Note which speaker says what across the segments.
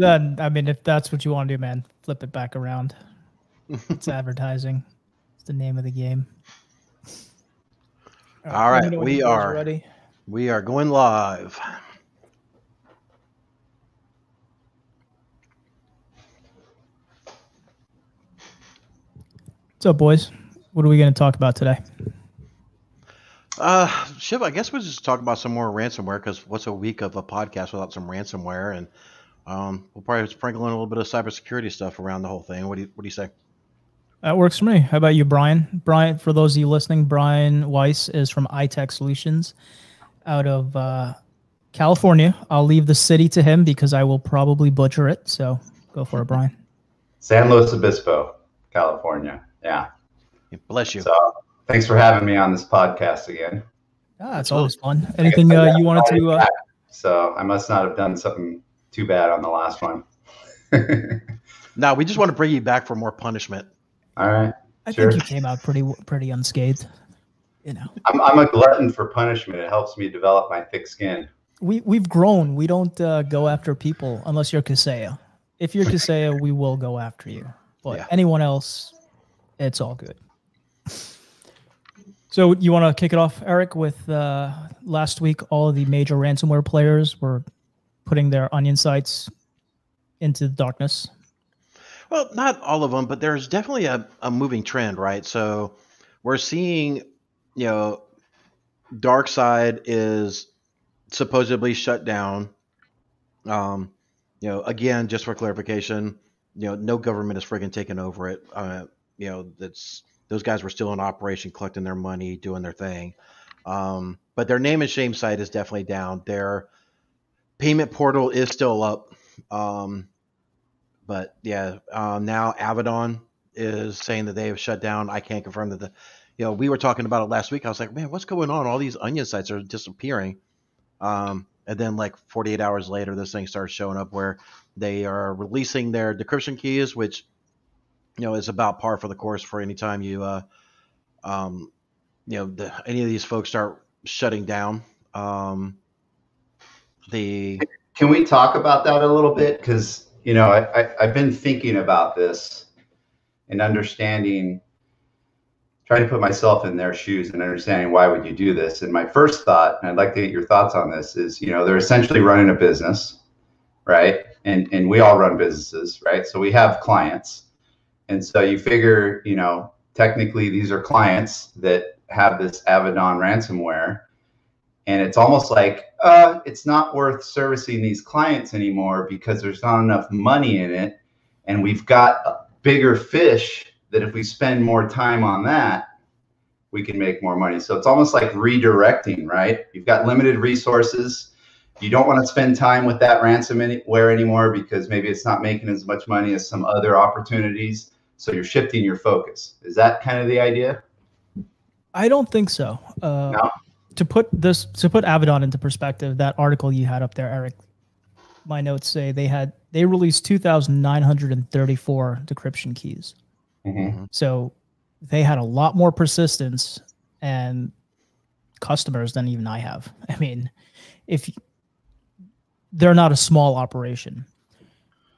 Speaker 1: then I mean, if that's what you want to do, man, flip it back around. It's advertising. It's the name of the game.
Speaker 2: All
Speaker 1: me
Speaker 2: right, we are-
Speaker 1: ready.
Speaker 2: We are going live.
Speaker 1: What's up, boys? What are we going to talk about today?
Speaker 2: Uh, Shiv, I guess we'll just talk about some more ransomware because what's a week of a podcast without some ransomware? And um, we'll probably sprinkle in a little bit of cybersecurity stuff around the whole thing. What do you What do you say?
Speaker 1: That works for me. How about you, Brian? Brian, for those of you listening, Brian Weiss is from iTech Solutions out of uh, California. I'll leave the city to him because I will probably butcher it. So go for it, Brian.
Speaker 3: San Luis Obispo, California. Yeah.
Speaker 2: Bless you.
Speaker 3: So thanks for having me on this podcast again.
Speaker 1: Ah, it's always fun. Anything uh, you wanted to? Uh,
Speaker 3: So I must not have done something too bad on the last one.
Speaker 2: No, we just want to bring you back for more punishment.
Speaker 3: All right.
Speaker 1: I
Speaker 3: Sure.
Speaker 1: think you came out pretty pretty unscathed. You know,
Speaker 3: I'm, I'm a glutton for punishment. It helps me develop my thick skin.
Speaker 1: we we've grown. We don't uh, go after people unless you're Kaseya. If you're Kaseya, we will go after you. But
Speaker 2: Yeah.
Speaker 1: anyone else, it's all good. So you want to kick it off, Eric? With uh, last week, all of the major ransomware players were putting their onion sites into the darkness.
Speaker 2: Well, not all of them, but there's definitely a, a moving trend, right? So we're seeing, you know, Dark Side is supposedly shut down. Um, you know, again, just for clarification, you know, no government is friggin' taking over it. Uh, you know, that's those guys were still in operation, collecting their money, doing their thing. Um, but their name and shame site is definitely down. Their payment portal is still up. Um, but yeah, um, now Avaddon is saying that they have shut down. I can't confirm that the, you know, we were talking about it last week. I was like, man, what's going on? All these onion sites are disappearing. Um, and then like 48 hours later, this thing starts showing up where they are releasing their decryption keys, which, you know, is about par for the course for any time you, uh, um, you know, the, any of these folks start shutting down. Um, the
Speaker 3: Can we talk about that a little bit? Because you know, I, I, I've been thinking about this and understanding, trying to put myself in their shoes and understanding why would you do this. And my first thought, and I'd like to get your thoughts on this, is you know they're essentially running a business, right? And and we all run businesses, right? So we have clients, and so you figure, you know, technically these are clients that have this Avaddon ransomware and it's almost like uh, it's not worth servicing these clients anymore because there's not enough money in it. And we've got a bigger fish that if we spend more time on that we can make more money. So it's almost like redirecting right? You've got limited resources. You don't want to spend time with that ransomware anymore because maybe it's not making as much money as some other opportunities. So you're shifting your focus. Is that kind of the idea?
Speaker 1: I don't think so. Uh,
Speaker 3: No?
Speaker 1: To put this, to put Avaddon into perspective, that article you had up there, Eric, my notes say they had they released 2,934 decryption keys.
Speaker 3: Mhm.
Speaker 1: So they had a lot more persistence and customers than even I have. I mean, if they're not a small operation.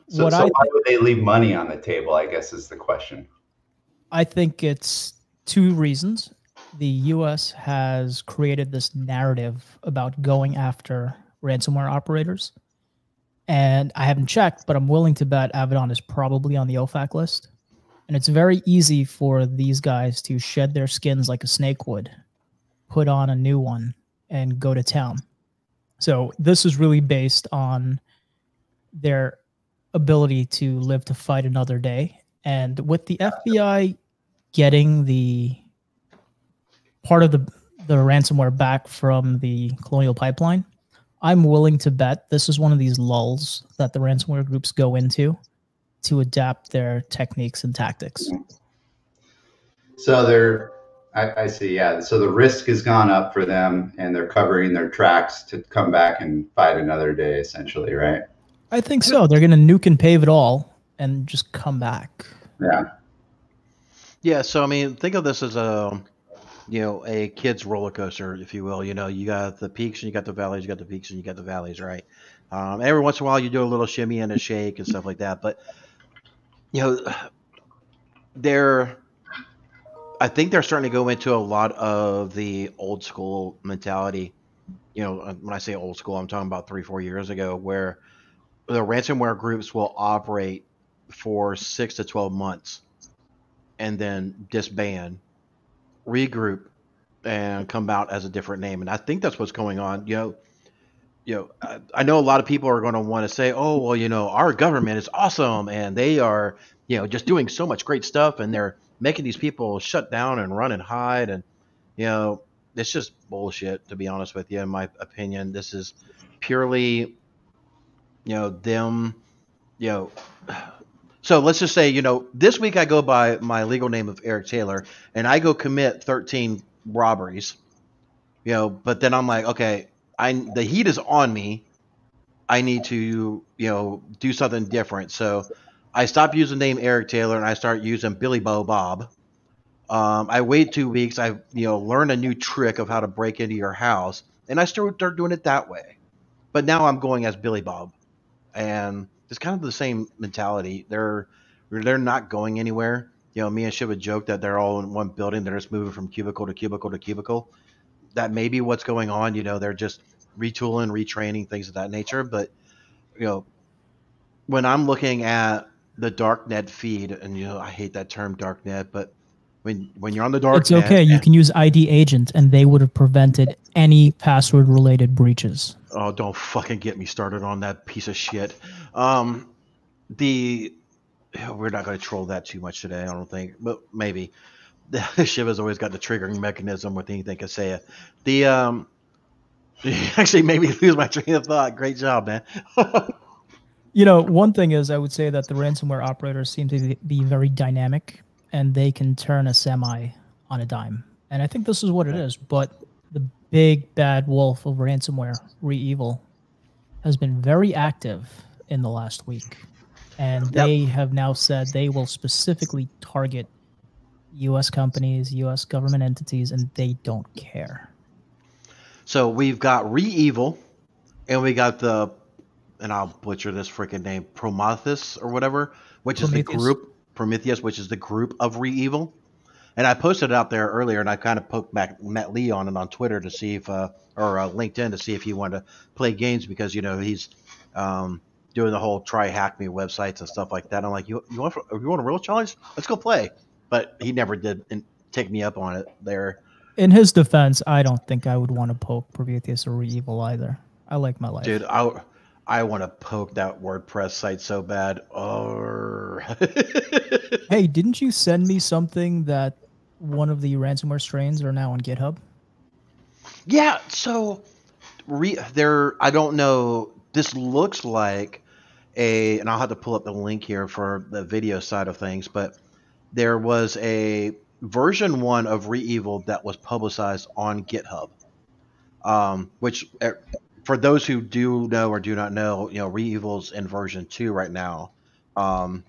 Speaker 3: so,
Speaker 1: what
Speaker 3: so
Speaker 1: I
Speaker 3: why would they leave money on the table i guess is the question
Speaker 1: I think it's two reasons. The US has created this narrative about going after ransomware operators. And I haven't checked, but I'm willing to bet Avaddon is probably on the OFAC list. And it's very easy for these guys to shed their skins like a snake would, put on a new one, and go to town. So this is really based on their ability to live to fight another day. And with the FBI getting the part of the the ransomware back from the Colonial Pipeline, I'm willing to bet this is one of these lulls that the ransomware groups go into to adapt their techniques and tactics.
Speaker 3: So they're, I, I see, yeah. So the risk has gone up for them, and they're covering their tracks to come back and fight another day, essentially, right?
Speaker 1: I think so. They're going to nuke and pave it all and just come back.
Speaker 3: Yeah.
Speaker 2: Yeah, so I mean, think of this as a, you know, a kid's roller coaster, if you will. You know, you got the peaks and you got the valleys, you got the peaks and you got the valleys, right? Um, every once in a while, you do a little shimmy and a shake and stuff like that. But you know, they're I think they're starting to go into a lot of the old school mentality. You know, when I say old school, I'm talking about three, four years ago, where the ransomware groups will operate for six to 12 months and then disband, regroup, and come out as a different name. And I think that's what's going on. You know, you know, I, I know a lot of people are going to want to say, "Oh, well, you know, our government is awesome, and they are, you know, just doing so much great stuff, and they're making these people shut down and run and hide and you know it's just bullshit to be honest with you in my opinion this is purely you know them you know so let's just say you know this week i go by my legal name of eric taylor and i go commit 13 robberies you know but then i'm like okay i the heat is on me i need to you know do something different so I stop using the name Eric Taylor and I start using Billy Bo Bob. Um, I wait two weeks. I you know learn a new trick of how to break into your house, and I start doing it that way. But now I'm going as Billy Bob, and it's kind of the same mentality. They're they're not going anywhere. You know, me and Shiva joke that they're all in one building. They're just moving from cubicle to cubicle to cubicle. That may be what's going on. You know, they're just retooling, retraining, things of that nature. But you know, when I'm looking at the darknet feed, and you know I hate that term darknet, but when when you're on the dark,
Speaker 1: it's okay. You can use ID agent, and they would have prevented any password related breaches.
Speaker 2: Oh, don't fucking get me started on that piece of shit. Um, the we're not going to troll that too much today, I don't think, but maybe. The Shiva's always got the triggering mechanism with anything can say it. The um, actually made me lose my train of thought. Great job, man.
Speaker 1: You know, one thing is I would say that the ransomware operators seem to be very dynamic and they can turn a semi on a dime. And I think this is what it is. But the big bad wolf of ransomware, REvil, has been very active in the last week. And they yep. have now said they will specifically target US companies, US government entities, and they don't care.
Speaker 2: So we've got REvil and we got the and I'll butcher this freaking name, Prometheus or whatever, which Prometheus. is the group Prometheus, which is the group of REvil. And I posted it out there earlier, and I kind of poked back Matt Lee on it on Twitter to see if, uh, or uh, LinkedIn to see if he wanted to play games because you know he's um, doing the whole try hack me websites and stuff like that. I'm like, you, you want you want a real challenge? Let's go play. But he never did take me up on it there.
Speaker 1: In his defense, I don't think I would want to poke Prometheus or REvil either. I like my life,
Speaker 2: dude. I I want to poke that WordPress site so bad. Oh.
Speaker 1: hey, didn't you send me something that one of the ransomware strains are now on GitHub?
Speaker 2: Yeah, so re- there I don't know. This looks like a and I'll have to pull up the link here for the video side of things, but there was a version 1 of REvil that was publicized on GitHub. Um, which er, for those who do know or do not know, you know, REvil's in version two right now. Um,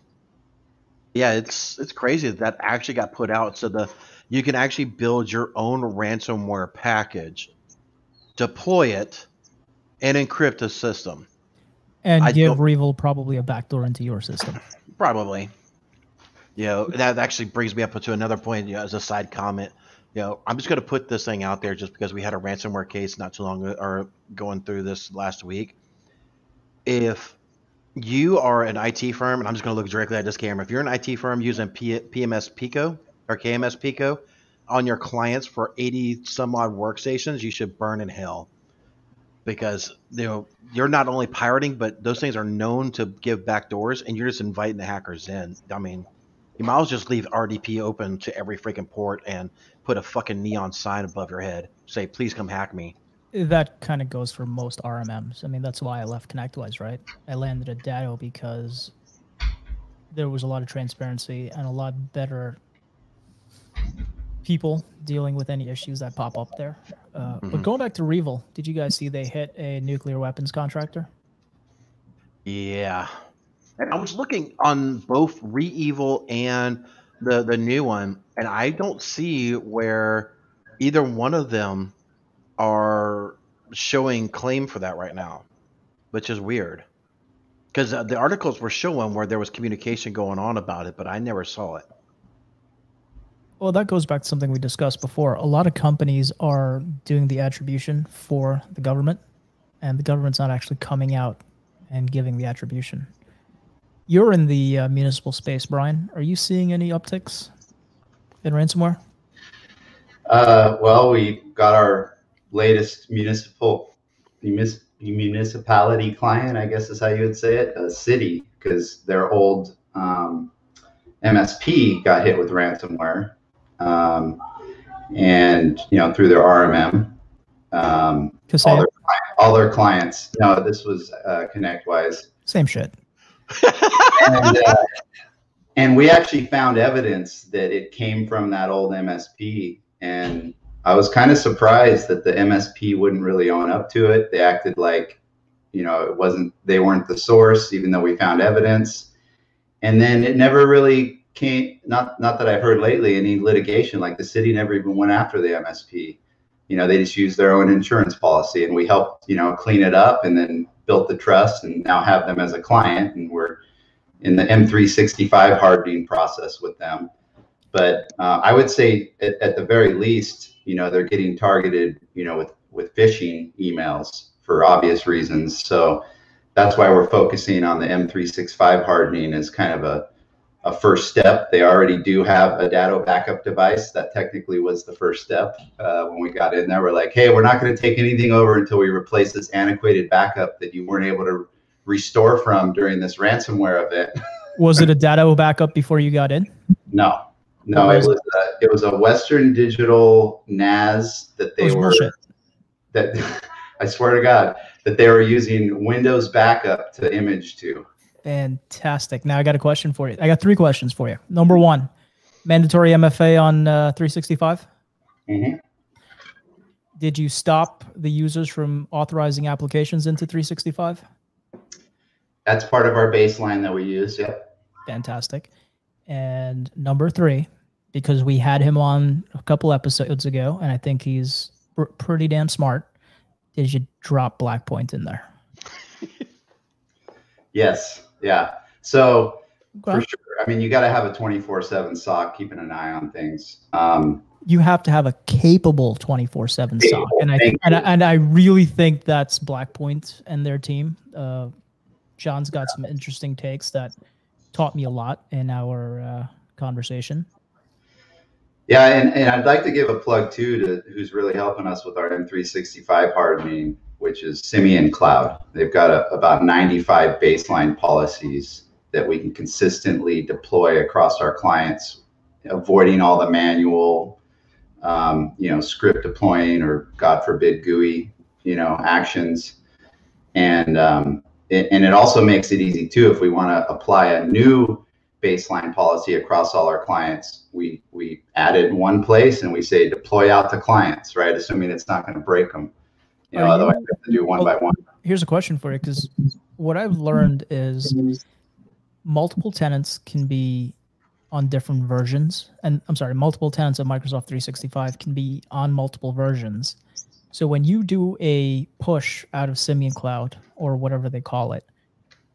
Speaker 2: yeah, it's it's crazy that, that actually got put out so the you can actually build your own ransomware package, deploy it, and encrypt a system.
Speaker 1: And I give REvil probably a backdoor into your system.
Speaker 2: Probably. You know, that actually brings me up to another point you know, as a side comment you know, I'm just going to put this thing out there just because we had a ransomware case not too long or going through this last week. If you are an IT firm, and I'm just going to look directly at this camera, if you're an IT firm using P- PMS Pico or KMS Pico on your clients for 80 some odd workstations, you should burn in hell because you know you're not only pirating, but those things are known to give backdoors, and you're just inviting the hackers in. I mean, you might as well just leave RDP open to every freaking port and put a fucking neon sign above your head, say, please come hack me.
Speaker 1: That kind of goes for most RMMs. I mean, that's why I left ConnectWise, right? I landed at Datto because there was a lot of transparency and a lot better people dealing with any issues that pop up there. Uh, mm-hmm. But going back to REvil, did you guys see they hit a nuclear weapons contractor?
Speaker 2: Yeah. I was looking on both REvil and the the new one, and I don't see where either one of them are showing claim for that right now. which is weird. Because uh, the articles were showing where there was communication going on about it, but I never saw it.
Speaker 1: Well, that goes back to something we discussed before. A lot of companies are doing the attribution for the government, and the government's not actually coming out and giving the attribution. You're in the uh, municipal space, Brian. Are you seeing any upticks in ransomware?
Speaker 3: Uh, well, we got our latest municipal municipality client, I guess is how you would say it, a city, because their old um, MSP got hit with ransomware, um, and you know through their RMM. Um, all, their, all their clients. No, this was uh, ConnectWise.
Speaker 1: Same shit.
Speaker 3: and, uh, and we actually found evidence that it came from that old MSP, and I was kind of surprised that the MSP wouldn't really own up to it. They acted like, you know, it wasn't they weren't the source, even though we found evidence. And then it never really came. Not not that I've heard lately any litigation. Like the city never even went after the MSP. You know, they just used their own insurance policy, and we helped you know clean it up, and then built the trust, and now have them as a client, and we're in the M365 hardening process with them. But uh, I would say at, at the very least you know they're getting targeted you know with with phishing emails for obvious reasons. So that's why we're focusing on the m365 hardening as kind of a, a first step. They already do have a data backup device. That technically was the first step uh, when we got in there. We're like hey we're not going to take anything over until we replace this antiquated backup that you weren't able to restore from during this ransomware event
Speaker 1: was it a data backup before you got in
Speaker 3: no no, it was a, it was a Western Digital NAS that they were bullshit. that I swear to God that they were using Windows backup to image to.
Speaker 1: Fantastic. Now I got a question for you. I got three questions for you. Number one, mandatory MFA on uh, 365. Mm-hmm. Did you stop the users from authorizing applications into 365?
Speaker 3: That's part of our baseline that we use. Yep.
Speaker 1: Fantastic. And number three, because we had him on a couple episodes ago, and I think he's pr- pretty damn smart. Did you drop Black Point in there?
Speaker 3: yes. Yeah. So okay. for sure. I mean, you got to have a 24 7 SOC, keeping an eye on things. Um,
Speaker 1: you have to have a capable 24 7 SOC. And I, and I, and I really think that's Black and their team. Uh, John's got some interesting takes that taught me a lot in our uh, conversation.
Speaker 3: Yeah, and, and I'd like to give a plug too to who's really helping us with our M365 hardening, which is Simeon Cloud. They've got a, about 95 baseline policies that we can consistently deploy across our clients, avoiding all the manual, um, you know, script deploying or God forbid GUI, you know, actions. And um, and it also makes it easy too if we want to apply a new baseline policy across all our clients. We we add it in one place and we say deploy out to clients, right? Assuming it's not going to break them. You know, otherwise we have to do one well, by one.
Speaker 1: Here's a question for you, because what I've learned is multiple tenants can be on different versions, and I'm sorry, multiple tenants of Microsoft 365 can be on multiple versions. So when you do a push out of Simeon Cloud or whatever they call it,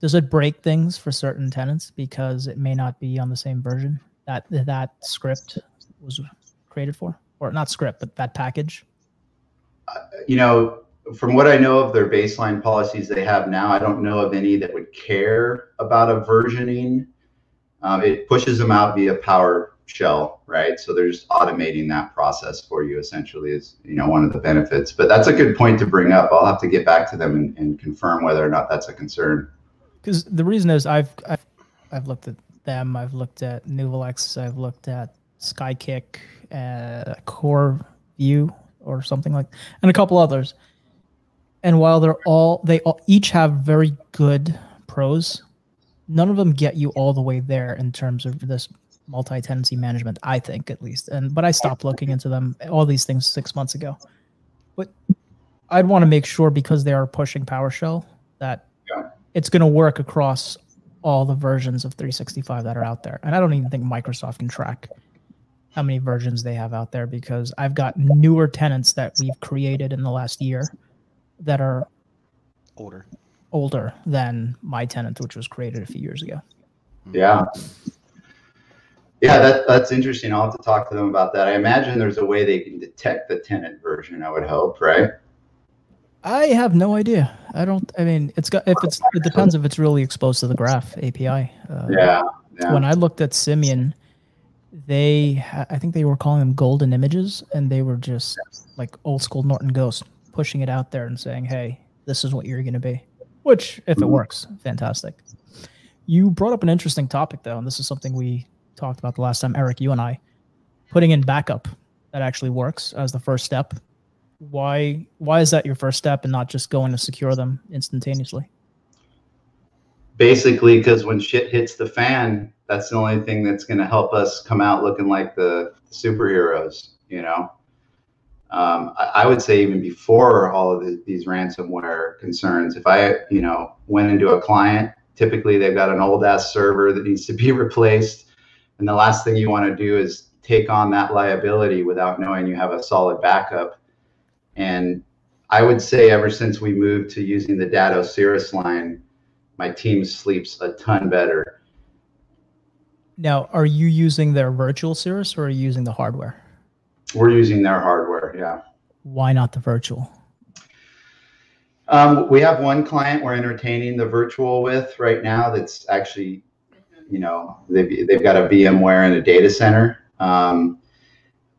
Speaker 1: does it break things for certain tenants because it may not be on the same version that that script was created for, or not script, but that package?
Speaker 3: Uh, you know, from what I know of their baseline policies they have now, I don't know of any that would care about a versioning. Um, it pushes them out via Power shell, right? So there's automating that process for you essentially is, you know, one of the benefits. But that's a good point to bring up. I'll have to get back to them and, and confirm whether or not that's a concern.
Speaker 1: Because the reason is I've, I've I've looked at them, I've looked at Nuvolex, I've looked at Skykick, uh, Core View or something like, and a couple others. And while they're all they all, each have very good pros, none of them get you all the way there in terms of this multi-tenancy management i think at least and but i stopped looking into them all these things six months ago but i'd want to make sure because they are pushing powershell that yeah. it's going to work across all the versions of 365 that are out there and i don't even think microsoft can track how many versions they have out there because i've got newer tenants that we've created in the last year that are
Speaker 2: older
Speaker 1: older than my tenant, which was created a few years ago.
Speaker 3: Yeah. Yeah, that, that's interesting. I'll have to talk to them about that. I imagine there's a way they can detect the tenant version, I would hope, right?
Speaker 1: I have no idea. I don't. I mean, it's got if it's. It depends if it's really exposed to the Graph API. Uh,
Speaker 3: Yeah. yeah.
Speaker 1: When I looked at Simeon, they I think they were calling them golden images, and they were just like old school Norton Ghost, pushing it out there and saying, "Hey, this is what you're going to be." Which, if it
Speaker 3: Mhm.
Speaker 1: works, fantastic. You brought up an interesting topic though, and this is something we talked about the last time, Eric, you and I, putting in backup that actually works as the first step. Why why is that your first step and not just going to secure them instantaneously?
Speaker 3: basically because when shit hits the fan that's the only thing that's going to help us come out looking like the superheroes you know um, I, I would say even before all of the, these ransomware concerns if i you know went into a client typically they've got an old ass server that needs to be replaced and the last thing you want to do is take on that liability without knowing you have a solid backup and i would say ever since we moved to using the Datto SIRIS line my team sleeps a ton better.
Speaker 1: Now, are you using their virtual SIRIS or are you using the hardware?
Speaker 3: We're using their hardware, yeah.
Speaker 1: Why not the virtual?
Speaker 3: Um, we have one client we're entertaining the virtual with right now. That's actually, you know, they've they've got a VMware and a data center. Um,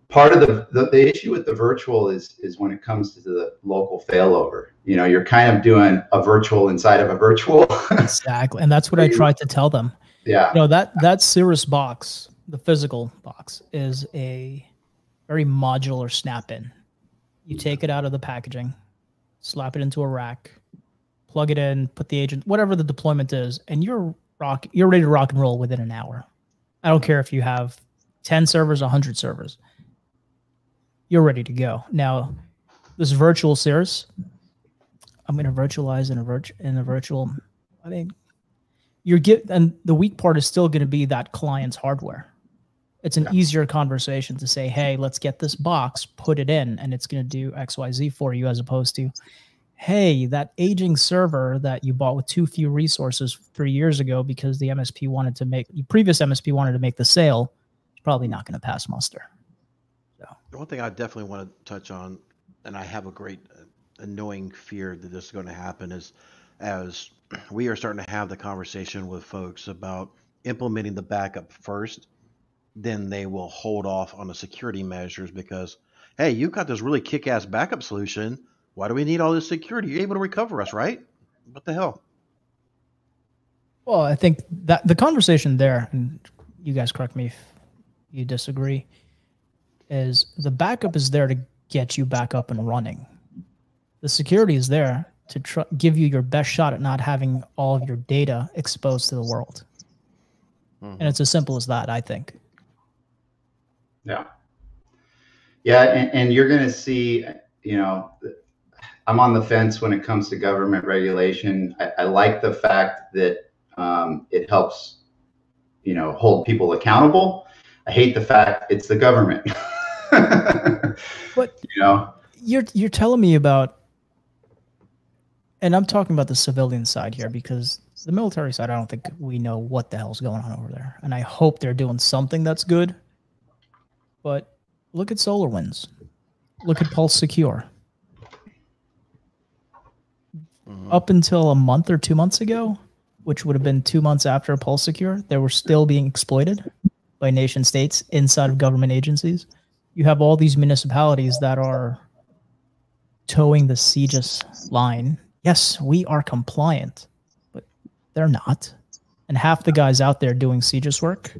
Speaker 3: part of the, the the issue with the virtual is is when it comes to the local failover. You know, you're kind of doing a virtual inside of a virtual.
Speaker 1: Exactly. And that's what I tried to tell them.
Speaker 3: yeah,
Speaker 1: You know, that that SIRIS box, the physical box, is a very modular snap-in. You take it out of the packaging, slap it into a rack, plug it in, put the agent, whatever the deployment is, and you're rock you're ready to rock and roll within an hour. I don't care if you have 10 servers, 100 servers. You're ready to go. Now, this virtual SIRIS, I'm going to virtualize in a in a virtual. I mean, you're get and the weak part is still going to be that client's hardware. It's an
Speaker 3: Yeah.
Speaker 1: easier conversation to say, "Hey, let's get this box, put it in, and it's going to do X, Y, Z for you," as opposed to, "Hey, that aging server that you bought with too few resources three years ago because the MSP wanted to make the previous MSP wanted to make the sale, is probably not going to pass muster."
Speaker 2: So One thing I definitely want to touch on, and I have a great uh, annoying fear that this is going to happen, is as we are starting to have the conversation with folks about implementing the backup first, then they will hold off on the security measures because, hey, you've got this really kick ass backup solution. Why do we need all this security? You're able to recover us, right? What the hell?
Speaker 1: Well, I think that the conversation there, and you guys correct me if you disagree, is the backup is there to get you back up and running. The security is there to tr- give you your best shot at not having all of your data exposed to the world. Mm-hmm. And it's as simple as that, I think.
Speaker 3: Yeah. Yeah, and, and you're going to see, you know, I'm on the fence when it comes to government regulation. I, I like the fact that um, it helps, you know, hold people accountable. I hate the fact it's the government.
Speaker 1: But
Speaker 3: you know,
Speaker 1: you're you're telling me about and I'm talking about the civilian side here because the military side I don't think we know what the hell's going on over there. And I hope they're doing something that's good. But look at SolarWinds. Look at Pulse Secure.
Speaker 2: Mhm.
Speaker 1: Up until a month or 2 months ago, which would have been 2 months after Pulse Secure, they were still being exploited by nation states inside of government agencies. You have all these municipalities that are towing the CJIS line. Yes, we are compliant, but they're not. And half the guys out there doing CJIS work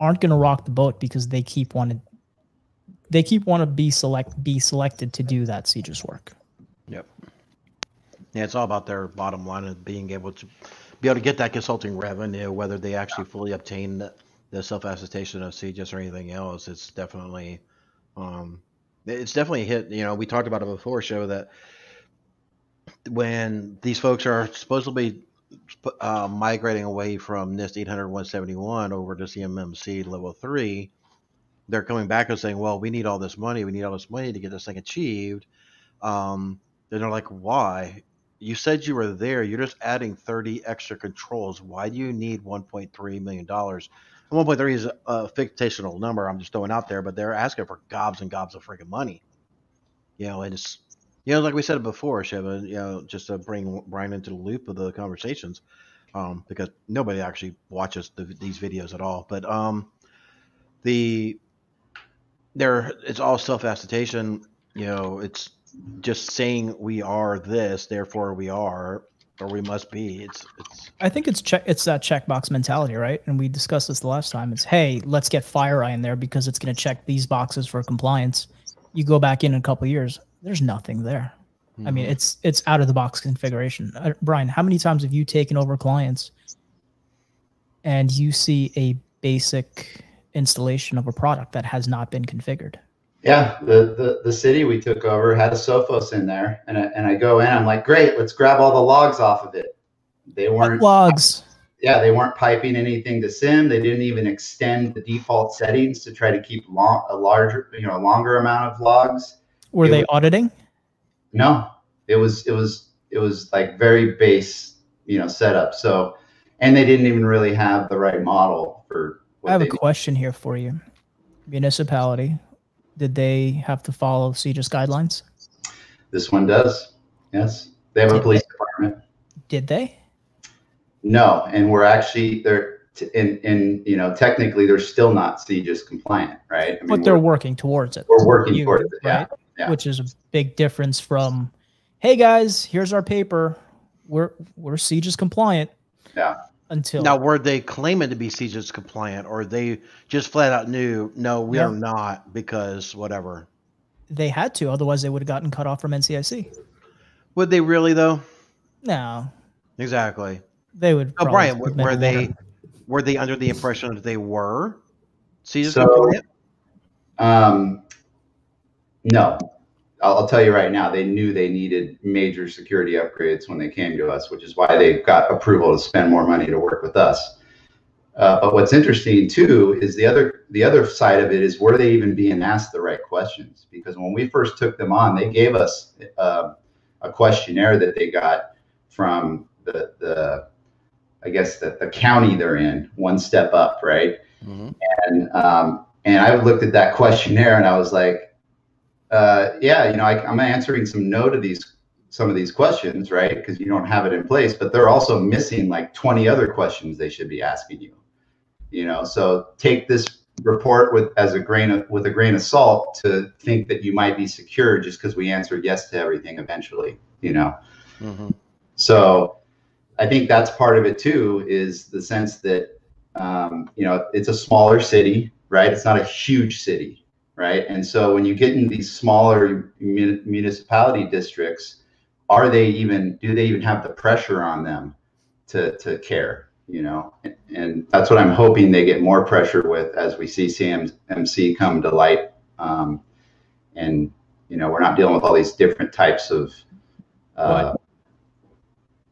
Speaker 1: aren't going to rock the boat because they keep wanting they keep want to be select be selected to do that CJIS work.
Speaker 2: Yep. Yeah, it's all about their bottom line of being able to be able to get that consulting revenue, whether they actually fully obtain the, the self attestation of CJIS or anything else. It's definitely, um, it's definitely hit. You know, we talked about it before, show that when these folks are supposedly uh, migrating away from NIST 800 171 over to CMMC level three, they're coming back and saying, well, we need all this money. We need all this money to get this thing achieved. Um, and they're like, why? You said you were there. You're just adding 30 extra controls. Why do you need 1.3 million dollars? 1.3 is a fictional number. I'm just throwing out there, but they're asking for gobs and gobs of freaking money. You know, and it's you know, like we said before, Shiva. You know, just to bring Brian into the loop of the conversations, um, because nobody actually watches the, these videos at all. But um, the there, it's all self-assertion. You know, it's just saying we are this, therefore we are, or we must be. It's it's.
Speaker 1: I think it's check. It's that checkbox mentality, right? And we discussed this the last time. It's hey, let's get FireEye in there because it's going to check these boxes for compliance. You go back in, in a couple years, there's nothing there. Mm-hmm. I mean, mm-hmm. it's it's out of the box configuration. Uh, Brian, how many times have you taken over clients and you see a basic installation of a product that has not been configured?
Speaker 3: Yeah, the, the, the city we took over had a Sophos in there, and I, and I go in. I'm like, great, let's grab all the logs off of it. They weren't
Speaker 1: logs.
Speaker 3: Yeah, they weren't piping anything to SIEM. They didn't even extend the default settings to try to keep long, a larger, you know, a longer amount of logs.
Speaker 1: Were
Speaker 3: it
Speaker 1: they was, auditing?
Speaker 3: No, it was it was it was like very base, you know, setup. So, and they didn't even really have the right model for.
Speaker 1: I have a question here for you. Municipality did they have to follow CJIS guidelines?
Speaker 3: This one does. Yes, they have did a police they? department.
Speaker 1: Did they?
Speaker 3: No, and we're actually they're in in you know technically they're still not CJIS compliant, right?
Speaker 1: I mean, but they're working towards it.
Speaker 3: We're working you, towards it,
Speaker 1: right? Yeah, yeah. Which is a big difference from, hey guys, here's our paper. We're we're CJIS compliant.
Speaker 3: Yeah
Speaker 1: until
Speaker 2: now were they claiming to be CJIS compliant or they just flat out knew no we are not because whatever
Speaker 1: they had to otherwise they would have gotten cut off from NCIC
Speaker 2: would they really though?
Speaker 1: No.
Speaker 2: Exactly.
Speaker 1: They would
Speaker 2: oh Brian were, were they were they under the impression that they were CJIS so, compliant?
Speaker 3: um no I'll, tell you right now, they knew they needed major security upgrades when they came to us, which is why they got approval to spend more money to work with us. Uh, but what's interesting too is the other the other side of it is were they even being asked the right questions? Because when we first took them on, they gave us uh, a questionnaire that they got from the the I guess the, the county they're in, one step up, right? Mm-hmm. And um, and I looked at that questionnaire and I was like, uh, yeah, you know, I, am answering some no to these some of these questions, right? Because you don't have it in place, but they're also missing like 20 other questions they should be asking you. You know, so take this report with as a grain of with a grain of salt to think that you might be secure just because we answered yes to everything eventually. You know, mm-hmm. so I think that's part of it too. Is the sense that um, you know it's a smaller city, right? It's not a huge city right? And so when you get in these smaller municipality districts, are they even do they even have the pressure on them to to care? You know, and that's what I'm hoping they get more pressure with as we see CMMC come to light. Um, and you know, we're not dealing with all these different types of. Uh,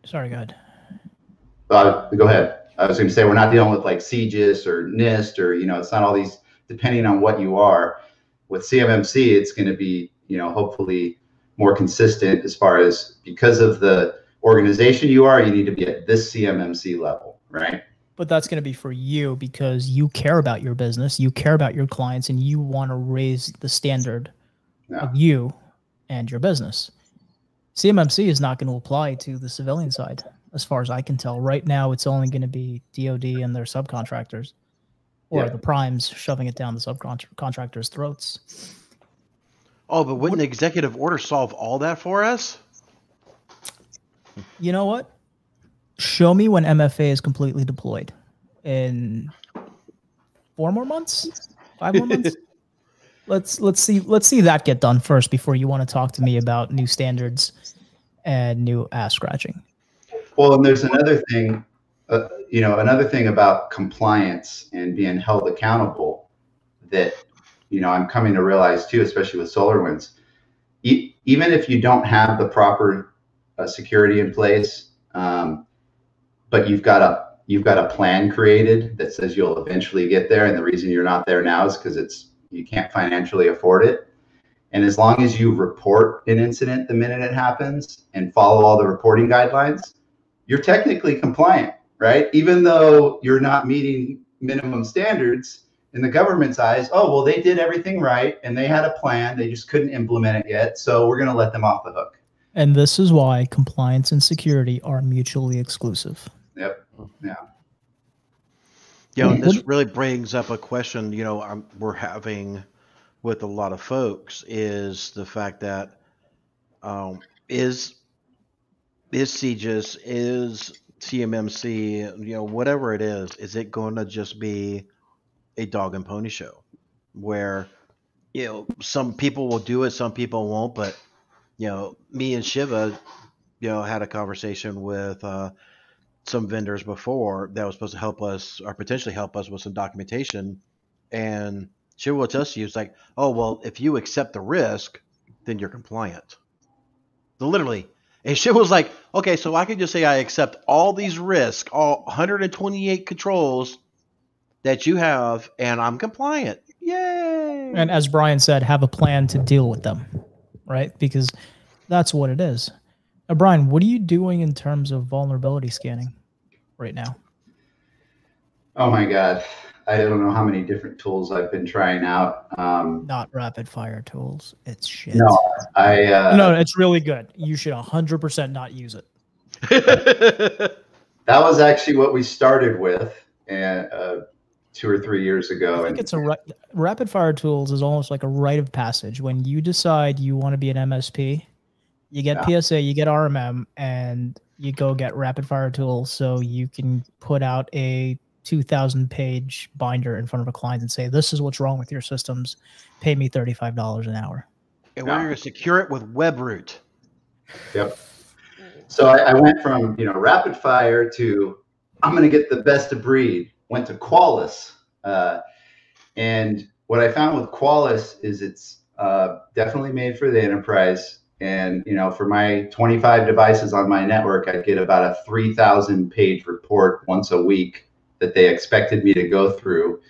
Speaker 1: Sorry, go ahead.
Speaker 3: Uh, go ahead. I was going to say we're not dealing with like CJIS or NIST or you know, it's not all these. Depending on what you are, with CMMC, it's going to be, you know, hopefully more consistent as far as because of the organization you are, you need to be at this CMMC level, right?
Speaker 1: But that's going to be for you because you care about your business, you care about your clients, and you want to raise the standard of you and your business. CMMC is not going to apply to the civilian side, as far as I can tell. Right now, it's only going to be DoD and their subcontractors or yeah. the primes shoving it down the subcontractors' throats.
Speaker 2: Oh, but wouldn't what, executive order solve all that for us?
Speaker 1: You know what? Show me when MFA is completely deployed in four more months, five more months. let's let's see let's see that get done first before you want to talk to me about new standards and new ass scratching.
Speaker 3: Well, and there's another thing uh, you know, another thing about compliance and being held accountable that, you know, I'm coming to realize too, especially with SolarWinds, e- even if you don't have the proper uh, security in place, um, but you've got a you've got a plan created that says you'll eventually get there, and the reason you're not there now is because it's you can't financially afford it. And as long as you report an incident the minute it happens and follow all the reporting guidelines, you're technically compliant, right? Even though you're not meeting minimum standards in the government's eyes, oh, well, they did everything right and they had a plan, they just couldn't implement it yet. So we're going to let them off the hook.
Speaker 1: And this is why compliance and security are mutually exclusive.
Speaker 3: Yep. Yeah.
Speaker 2: You know, this really brings up a question, you know, um, we're having with a lot of folks is the fact that um, is is CJIS, is CMMC, you know, whatever it is, is it going to just be a dog and pony show where, you know, some people will do it, some people won't, but, you know, me and Shiva, you know, had a conversation with uh, some vendors before that was supposed to help us or potentially help us with some documentation. And Shiva will tell you, it's like, oh, well, if you accept the risk, then you're compliant. Literally, and Shiva was like, okay, so I can just say I accept all these risks, all 128 controls that you have, and I'm compliant. Yay!
Speaker 1: And as Brian said, have a plan to deal with them, right? Because that's what it is. Now, Brian, what are you doing in terms of vulnerability scanning right now?
Speaker 3: Oh my God. I don't know how many different tools I've been trying out. Um,
Speaker 1: Not rapid fire tools. It's shit.
Speaker 3: no, I, uh,
Speaker 1: no, it's really good. You should 100% not use it.
Speaker 3: that was actually what we started with and, uh, two or three years ago.
Speaker 1: I think
Speaker 3: and
Speaker 1: it's a ri- rapid fire tools is almost like a rite of passage. When you decide you want to be an MSP, you get PSA, you get RMM, and you go get rapid fire tools so you can put out a 2000 page binder in front of a client and say, This is what's wrong with your systems. Pay me $35 an hour.
Speaker 2: and we're going to secure it with WebRoot.
Speaker 3: Yep. So I, I went from you know rapid fire to I'm going to get the best of breed. Went to Qualys, uh, and what I found with Qualys is it's uh, definitely made for the enterprise. And you know, for my 25 devices on my network, I'd get about a 3,000 page report once a week that they expected me to go through,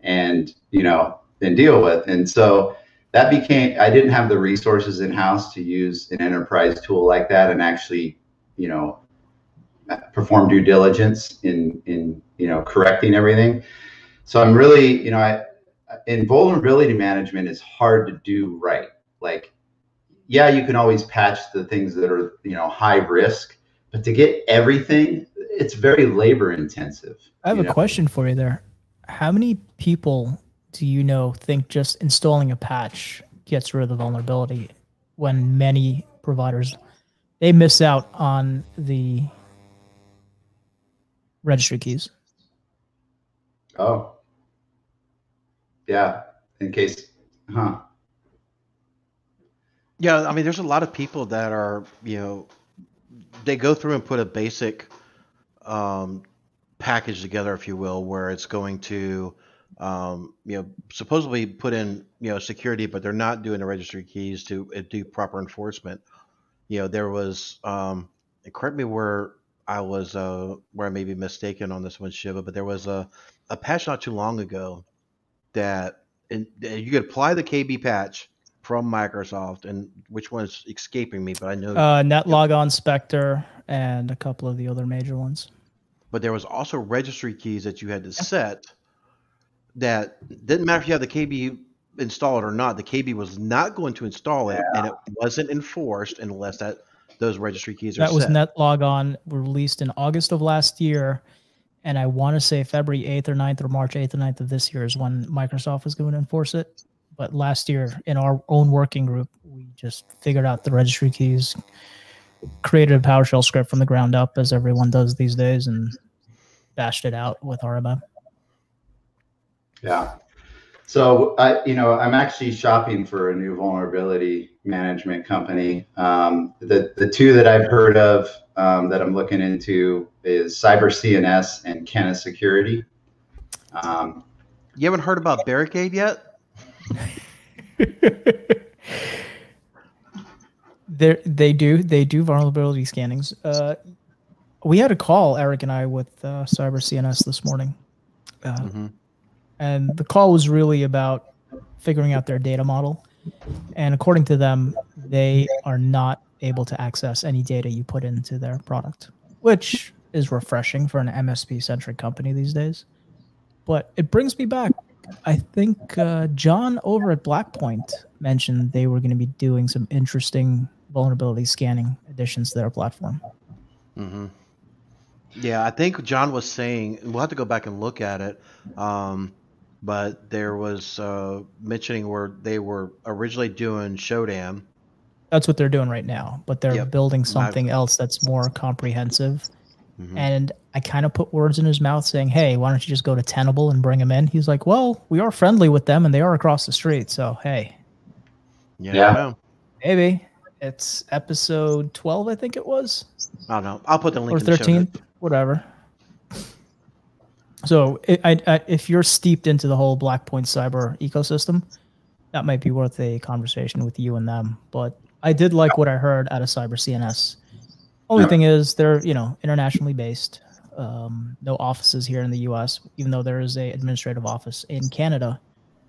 Speaker 3: and you know, and deal with. And so that became I didn't have the resources in house to use an enterprise tool like that and actually, you know, perform due diligence in in you know correcting everything. So I'm really, you know, I in vulnerability management is hard to do right. Like, yeah, you can always patch the things that are you know high risk, but to get everything, it's very labor intensive.
Speaker 1: I have a
Speaker 3: know?
Speaker 1: question for you there. How many people do you know think just installing a patch gets rid of the vulnerability when many providers they miss out on the registry keys?
Speaker 3: Oh, yeah. In case, huh?
Speaker 2: Yeah, I mean, there's a lot of people that are, you know, they go through and put a basic um, package together, if you will, where it's going to, um, you know, supposedly put in, you know, security, but they're not doing the registry keys to uh, do proper enforcement. You know, there was, um, correct me where I was, uh, where I may be mistaken on this one, Shiva, but there was a, a patch not too long ago that you could apply the KB patch from Microsoft, and which one is escaping me, but I know.
Speaker 1: Uh, Netlogon Spectre and a couple of the other major ones.
Speaker 2: But there was also registry keys that you had to set that didn't matter if you had the KB installed or not. The KB was not going to install it, and it wasn't enforced unless that those registry keys are
Speaker 1: That was
Speaker 2: set.
Speaker 1: Netlogon released in August of last year. And I want to say February 8th or 9th or March 8th or 9th of this year is when Microsoft was going to enforce it. But last year, in our own working group, we just figured out the registry keys, created a PowerShell script from the ground up, as everyone does these days, and bashed it out with RMM.
Speaker 3: Yeah. So I, you know, I'm actually shopping for a new vulnerability management company. Um, the the two that I've heard of um, that I'm looking into is Cyber CNS and Kenna Security. Um,
Speaker 2: you haven't heard about Barricade yet?
Speaker 1: They they do they do vulnerability scannings. Uh, we had a call Eric and I with uh, Cyber CNS this morning, uh,
Speaker 2: Mhm.
Speaker 1: and the call was really about figuring out their data model. And according to them, they are not able to access any data you put into their product, which is refreshing for an MSP centric company these days. But it brings me back. I think uh, John over at Blackpoint mentioned they were going to be doing some interesting vulnerability scanning additions to their platform.
Speaker 2: Mm-hmm. Yeah, I think John was saying we'll have to go back and look at it. Um, but there was uh, mentioning where they were originally doing Shodan.
Speaker 1: That's what they're doing right now, but they're yep. building something else that's more comprehensive. Mm-hmm. And I kind of put words in his mouth saying, "Hey, why don't you just go to Tenable and bring him in?" He's like, "Well, we are friendly with them, and they are across the street, so hey."
Speaker 2: Yeah. yeah.
Speaker 1: Maybe it's episode twelve, I think it was.
Speaker 2: I don't know. I'll put the link
Speaker 1: or thirteen, whatever. So I, I, if you're steeped into the whole Blackpoint cyber ecosystem, that might be worth a conversation with you and them. But I did like what I heard out of Cyber CNS. Only thing is, they're you know internationally based. Um, no offices here in the U.S., even though there is a administrative office in Canada,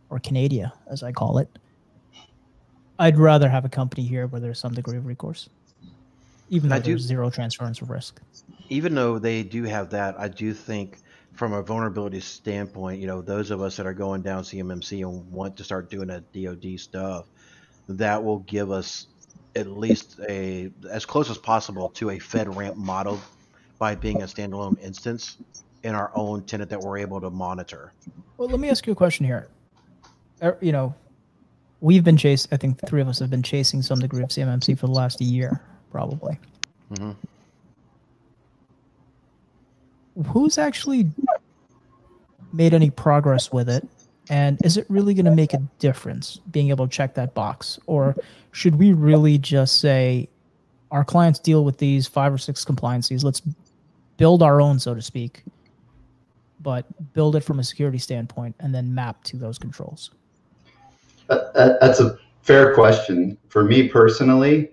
Speaker 1: or Canada as I call it. I'd rather have a company here where there's some degree of recourse, even though I there's do, zero transference of risk.
Speaker 2: Even though they do have that, I do think from a vulnerability standpoint, you know, those of us that are going down CMMC and want to start doing that DoD stuff, that will give us at least a as close as possible to a FedRAMP model by being a standalone instance in our own tenant that we're able to monitor.
Speaker 1: Well, let me ask you a question here. Er, you know, we've been chasing. I think the three of us have been chasing some degree of CMMC for the last year, probably. Mm-hmm who's actually made any progress with it? And is it really going to make a difference being able to check that box? Or should we really just say our clients deal with these five or six compliances? Let's build our own, so to speak, but build it from a security standpoint and then map to those controls?
Speaker 3: That's a fair question. For me personally,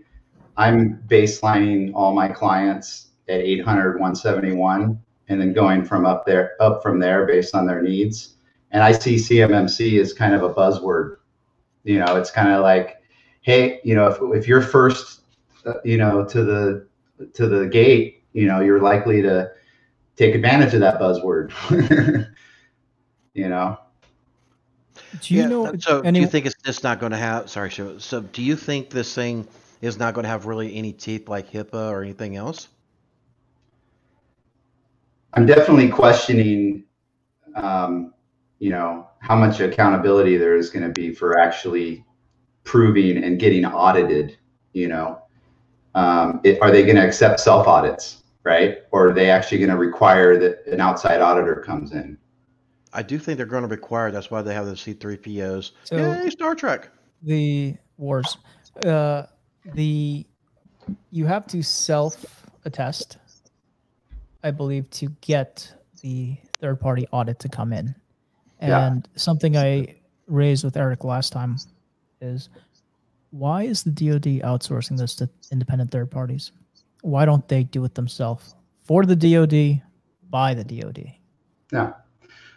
Speaker 3: I'm baselining all my clients at 800, 171 and then going from up there up from there based on their needs. And I see CMMC as kind of a buzzword. You know, it's kind of like, hey, you know, if, if you're first, uh, you know, to the to the gate, you know, you're likely to take advantage of that buzzword. you know.
Speaker 2: Do you yeah, know? So, any... do you think it's just not going to have? Sorry, so, so do you think this thing is not going to have really any teeth like HIPAA or anything else?
Speaker 3: I'm definitely questioning, um, you know, how much accountability there is going to be for actually proving and getting audited. You know, um, it, are they going to accept self audits, right? Or are they actually going to require that an outside auditor comes in?
Speaker 2: I do think they're going to require. That's why they have the C3POs. So Yay, Star Trek.
Speaker 1: The wars, uh, the you have to self attest I believe, to get the third party audit to come in. And yeah. something I raised with Eric last time is why is the DoD outsourcing this to independent third parties? Why don't they do it themselves for the DoD by the DoD?
Speaker 3: Yeah.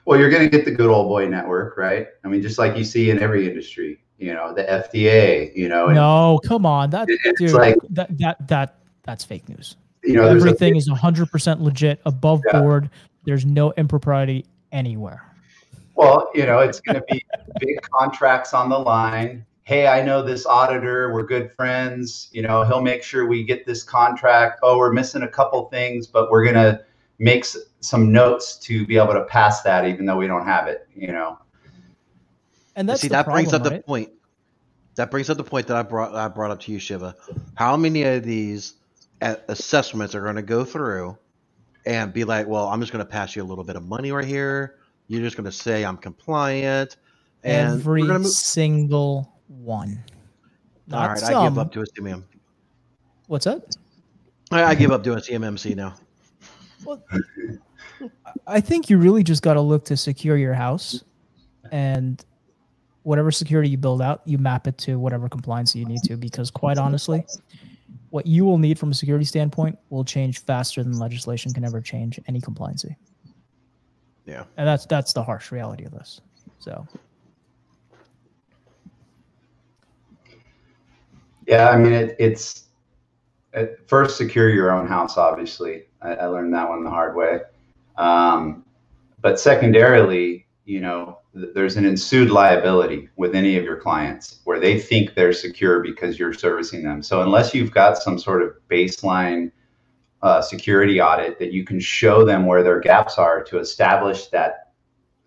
Speaker 3: Well, you're going to get the good old boy network, right? I mean, just like you see in every industry, you know, the FDA, you know.
Speaker 1: No, come on, that dude, like, that that that that's fake news you know, everything a, is 100% legit, above yeah. board. There's no impropriety anywhere.
Speaker 3: Well, you know, it's going to be big contracts on the line. Hey, I know this auditor. We're good friends. You know, he'll make sure we get this contract. Oh, we're missing a couple things, but we're going to make some notes to be able to pass that, even though we don't have it. You know.
Speaker 2: And that's see that problem, brings up right? the point. That brings up the point that I brought I brought up to you, Shiva. How many of these assessments are going to go through and be like, well, I'm just going to pass you a little bit of money right here. You're just going to say I'm compliant.
Speaker 1: And Every move- single one.
Speaker 2: Not All right, some. Um, I give up to a CMM.
Speaker 1: What's that?
Speaker 2: I, I give up doing CMMC now.
Speaker 1: Well, I think you really just got to look to secure your house, and whatever security you build out, you map it to whatever compliance you need to. Because quite honestly, what you will need from a security standpoint will change faster than legislation can ever change any compliancy.
Speaker 2: Yeah.
Speaker 1: And that's that's the harsh reality of this. So
Speaker 3: Yeah, I mean, it, it's at first secure your own house. Obviously, I, I learned that one the hard way. Um, but secondarily, you know, th- there's an ensued liability with any of your clients where they think they're secure because you're servicing them. So unless you've got some sort of baseline uh, security audit that you can show them where their gaps are to establish that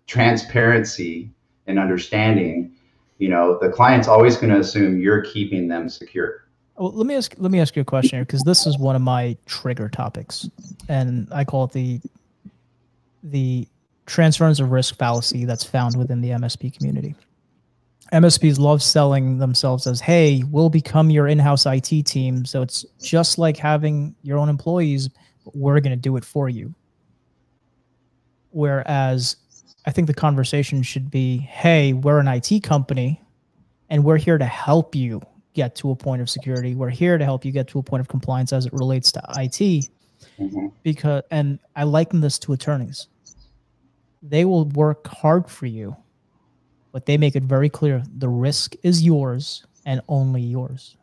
Speaker 3: transparency and understanding, you know, the client's always going to assume you're keeping them secure.
Speaker 1: Well, let me ask let me ask you a question here because this is one of my trigger topics, and I call it the the transference of risk fallacy that's found within the MSP community. MSPs love selling themselves as, "Hey, we'll become your in-house IT team." So it's just like having your own employees, we're going to do it for you. Whereas I think the conversation should be, "Hey, we're an IT company and we're here to help you get to a point of security. We're here to help you get to a point of compliance as it relates to IT."
Speaker 3: Mm-hmm.
Speaker 1: Because and I liken this to attorneys. They will work hard for you but they make it very clear the risk is yours and only yours.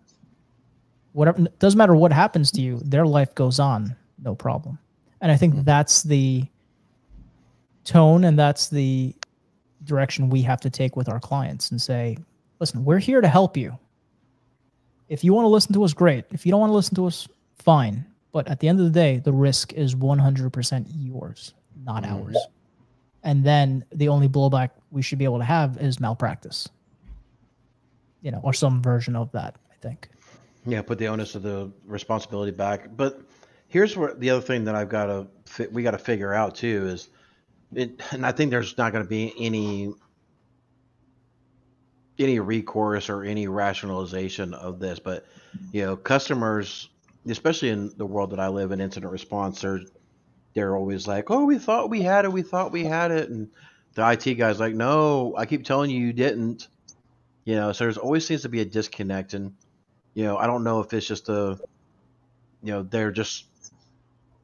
Speaker 1: Whatever doesn't matter what happens to you, their life goes on, no problem. And I think
Speaker 2: Mhm.
Speaker 1: that's the tone and that's the direction we have to take with our clients and say, listen, we're here to help you. If you want to listen to us, great. If you don't want to listen to us, fine. But at the end of the day, the risk is 100% yours, not
Speaker 2: Mhm.
Speaker 1: ours. And then the only blowback we should be able to have is malpractice, you know, or some version of that, I think.
Speaker 2: Yeah, put the onus of the responsibility back. But here's where the other thing that I've got to we got to figure out too is it, and I think there's not going to be any any recourse or any rationalization of this, but you know, customers, especially in the world that I live in, incident response, they're they're always like, "Oh, we thought we had it, we thought we had it," and the IT guy's like, "No, I keep telling you, you didn't." You know, so there's always seems to be a disconnect, and you know, I don't know if it's just a, you know, they're just,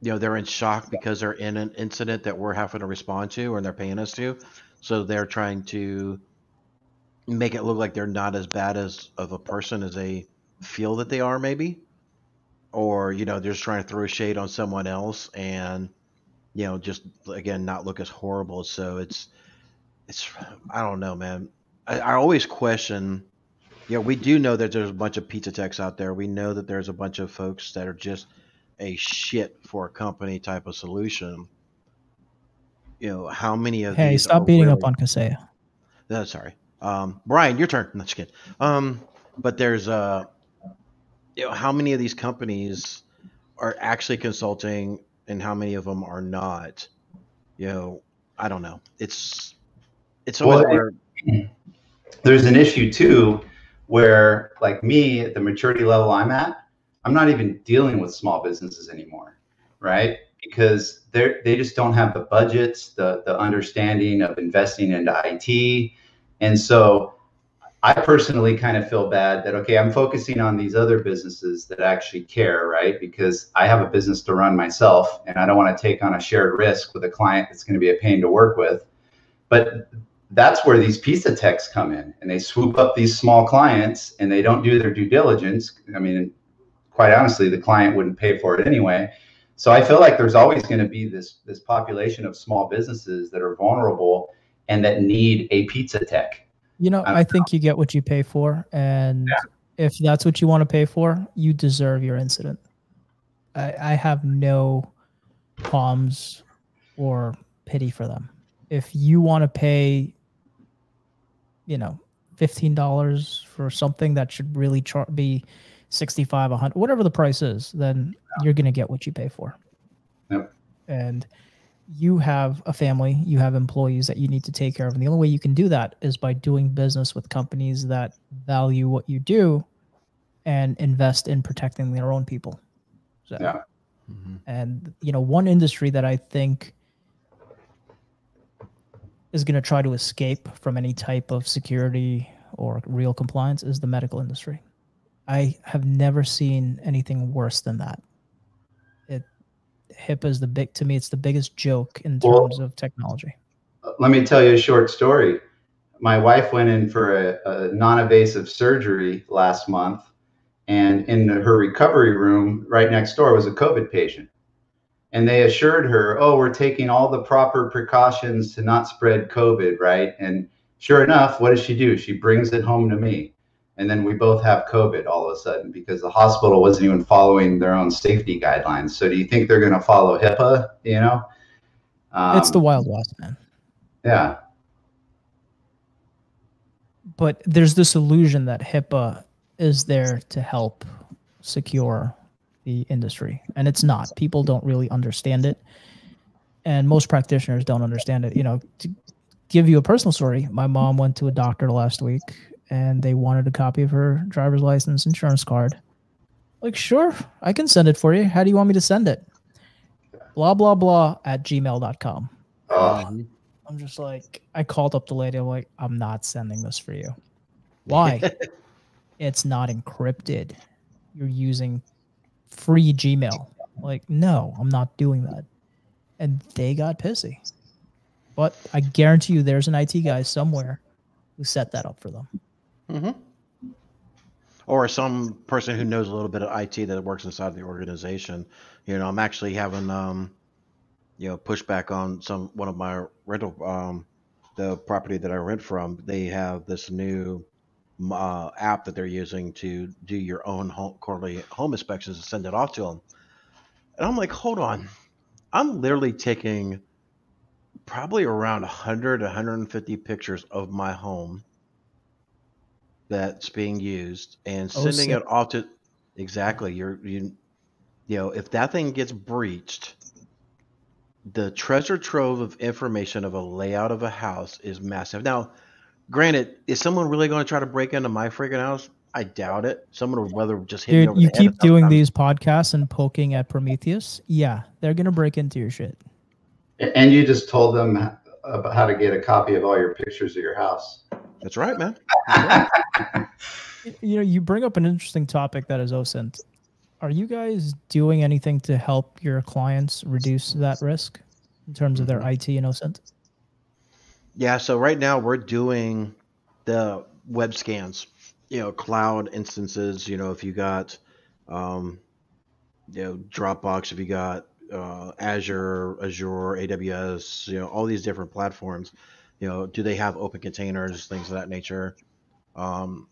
Speaker 2: you know, they're in shock because they're in an incident that we're having to respond to, and they're paying us to, so they're trying to make it look like they're not as bad as of a person as they feel that they are, maybe, or you know, they're just trying to throw a shade on someone else, and you know, just again, not look as horrible. So it's, it's, I don't know, man. I, I always question. Yeah, we do know that there's a bunch of pizza techs out there. We know that there's a bunch of folks that are just a shit for a company type of solution. You know, how many of
Speaker 1: Hey,
Speaker 2: these
Speaker 1: stop beating
Speaker 2: really,
Speaker 1: up on Kaseya.
Speaker 2: No, sorry. Um, Brian, your turn. That's good. Um, but there's uh, you know, how many of these companies are actually consulting, and how many of them are not? You know, I don't know. It's it's always
Speaker 3: Well, there's an issue too where like me at the maturity level i'm at i'm not even dealing with small businesses anymore right because they're they just don't have the budgets the the understanding of investing into it and so i personally kind of feel bad that okay i'm focusing on these other businesses that actually care right because i have a business to run myself and i don't want to take on a shared risk with a client that's going to be a pain to work with but that's where these pizza techs come in and they swoop up these small clients and they don't do their due diligence. I mean, quite honestly, the client wouldn't pay for it anyway. So I feel like there's always going to be this this population of small businesses that are vulnerable and that need a pizza tech.
Speaker 1: You know,
Speaker 3: I
Speaker 1: I think you get what you pay for, and if that's what you want to pay for, you deserve your incident. I, I have no qualms or pity for them. If you want to pay, you know, fifteen dollars for something that should really char- be sixty-five, a hundred, whatever the price is, then you're gonna get what you pay for.
Speaker 3: Yep.
Speaker 1: And you have a family, you have employees that you need to take care of. And the only way you can do that is by doing business with companies that value what you do and invest in protecting their own people. So,
Speaker 3: Yeah.
Speaker 2: Mhm.
Speaker 1: and you know, one industry that I think is going to try to escape from any type of security or real compliance is the medical industry. I have never seen anything worse than that. HIPAA is the big to me. It's the biggest joke in
Speaker 3: Well-
Speaker 1: terms of technology.
Speaker 3: Let me tell you a short story. My wife went in for a, a non-invasive surgery last month, And in her recovery room, right next door, was a COVID patient. And they assured her, oh, we're taking all the proper precautions to not spread COVID, right? And sure enough, what does she do? She brings it home to me. And then we both have COVID all of a sudden because the hospital wasn't even following their own safety guidelines. So do you think they're going to follow HIPAA? You know,
Speaker 1: um, it's the Wild West, man.
Speaker 3: Yeah.
Speaker 1: But there's this illusion that HIPAA is there to help secure the industry, and it's not. People don't really understand it, and most practitioners don't understand it. You know, to give you a personal story, my mom went to a doctor last week, and they wanted a copy of her driver's license insurance card. Like, sure, I can send it for you. How do you want me to send it? Blah blah blah at gmail.com. Oh. Uh-huh. I'm just like, I called up the lady. I'm like, I'm not sending this for you. Why? it's not encrypted. You're using free Gmail. Like, no, I'm not doing that. And they got pissy. But I guarantee you there's an IT guy somewhere who set that up for them.
Speaker 2: Mm-hmm. Or some person who knows a little bit of IT that works inside the organization. You know, I'm actually having um, you know pushback on some one of my rental um, the property that I rent from. They have this new uh, app that they're using to do your own home, quarterly home inspections and send it off to them. And I'm like, hold on, I'm literally taking probably around 100 150 pictures of my home that's being used and oh, sending oh, it off to exactly you're you you know if that thing gets breached the treasure trove of information of a layout of a house is massive. Now, granted, is someone really going to try to break into my freaking house? I doubt it. Someone would rather just hit
Speaker 1: Dude, you keep doing these podcasts and poking at Prometheus. Yeah, they're gonna break into your shit.
Speaker 3: And you just told them about how to get a copy of all your pictures of your house.
Speaker 2: That's right, man. That's
Speaker 1: right. you know, you bring up an interesting topic that is OSINT are you guys doing anything to help your clients reduce that risk in terms of their mm-hmm. IT and OSINT?
Speaker 2: Yeah, so right now we're doing the web scans, you know, cloud instances. You know, if you got, um, you know, Dropbox, if you got uh, Azure, Azure, AWS, you know, all these different platforms. You know, do they have open containers, things of that nature? Um,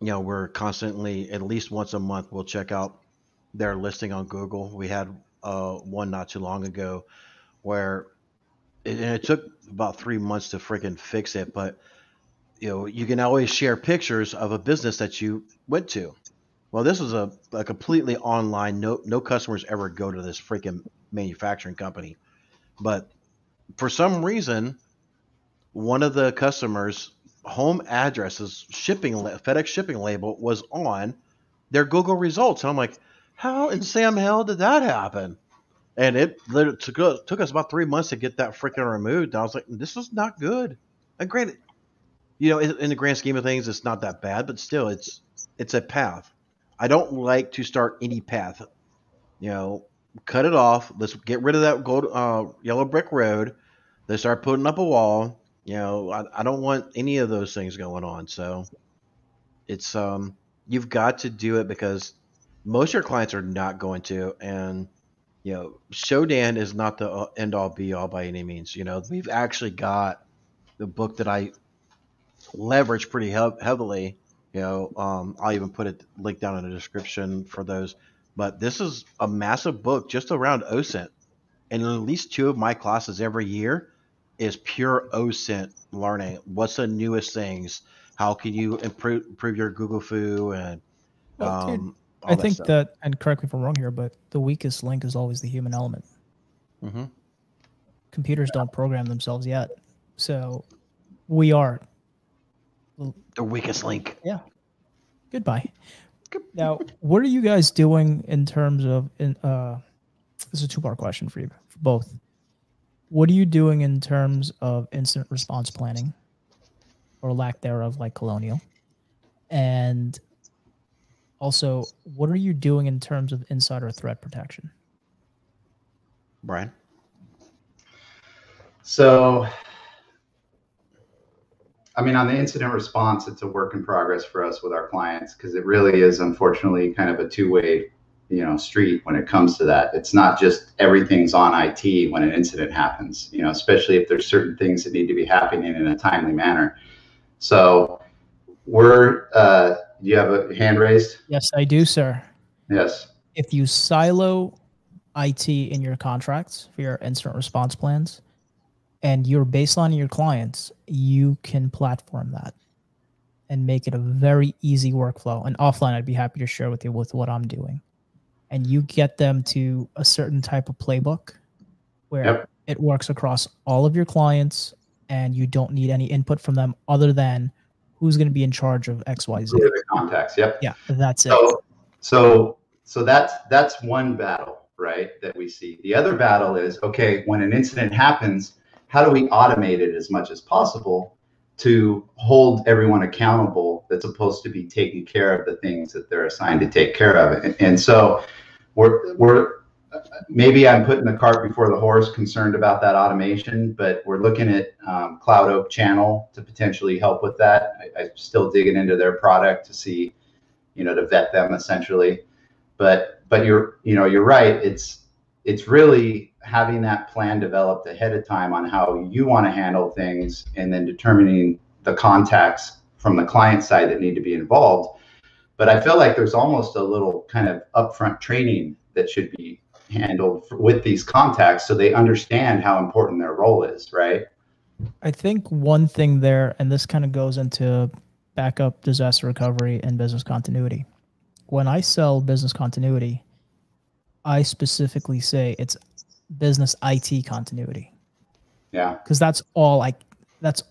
Speaker 2: you know, we're constantly at least once a month we'll check out their listing on Google. We had uh, one not too long ago where it, and it took about three months to freaking fix it, but you know you can always share pictures of a business that you went to. Well, this was a, a completely online. No no customers ever go to this freaking manufacturing company, but for some reason, one of the customers home addresses shipping FedEx shipping label was on their Google results, and I'm like, how in Sam hell did that happen? And it took took us about three months to get that freaking removed. And I was like, this is not good. And granted, you know, in the grand scheme of things, it's not that bad, but still, it's it's a path. I don't like to start any path. You know, cut it off. Let's get rid of that gold uh, yellow brick road. They start putting up a wall you know, I, I don't want any of those things going on. So it's um you've got to do it because most of your clients are not going to. And you know shodan is not the uh, end all be all by any means. You know we've actually got the book that i leverage pretty he- heavily you know um, i'll even put a link down in the description for those. But this is a massive book just around osint and at least two of my classes every year is pure OSINT learning. What's the newest things? How can you improve, improve your Google Fu and well,
Speaker 1: um, I that think stuff. that, and correct me if I'm wrong here, but the weakest link is always the human element. Mm-hmm. Computers don't program themselves yet, so we are
Speaker 2: the weakest link.
Speaker 1: Yeah. Goodbye. Now, what are you guys doing in terms of? In, uh, this is a two part question for you, for both what are you doing in terms of incident response planning or lack thereof, like Colonial? And also, what are you doing in terms of insider threat protection?
Speaker 2: Brian?
Speaker 3: So I mean, on the incident response, it's a work in progress for us with our clients because it really is, unfortunately, kind of a two-way, you know, street when it comes to that. It's not just everything's on IT when an incident happens, you know, especially if there's certain things that need to be happening in a timely manner. So, we're. Uh, do you have a hand raised?
Speaker 1: Yes, I do, sir.
Speaker 3: Yes.
Speaker 1: If you silo IT in your contracts for your incident response plans, and you're baselining your clients, you can platform that and make it a very easy workflow. And offline, I'd be happy to share with you with what I'm doing. And you get them to a certain type of playbook where yep. it works across all of your clients and you don't need any input from them other than who's going to be in charge of XYZ.
Speaker 3: The contacts, yep.
Speaker 1: Yeah, that's it.
Speaker 3: So, so so that's that's one battle, right? That we see. The other battle is okay, when an incident happens, how do we automate it as much as possible to hold everyone accountable that's supposed to be taking care of the things that they're assigned to take care of. And, so we're we're maybe i'm putting the cart before the horse concerned about that automation but we're looking at um, cloud oak channel to potentially help with that. I, i'm still digging into their product to see you know to vet them essentially. But but you're you know you're right. It's it's really having that plan developed ahead of time on how you want to handle things and then determining the contacts from the client side that need to be involved. But I feel like there's almost a little kind of upfront training that should be handled with these contacts so they understand how important their role is, right?
Speaker 1: I think one thing there, and this kind of goes into backup disaster recovery and business continuity. When I sell business continuity, I specifically say it's business IT continuity.
Speaker 3: Yeah.
Speaker 1: Because that's all I that's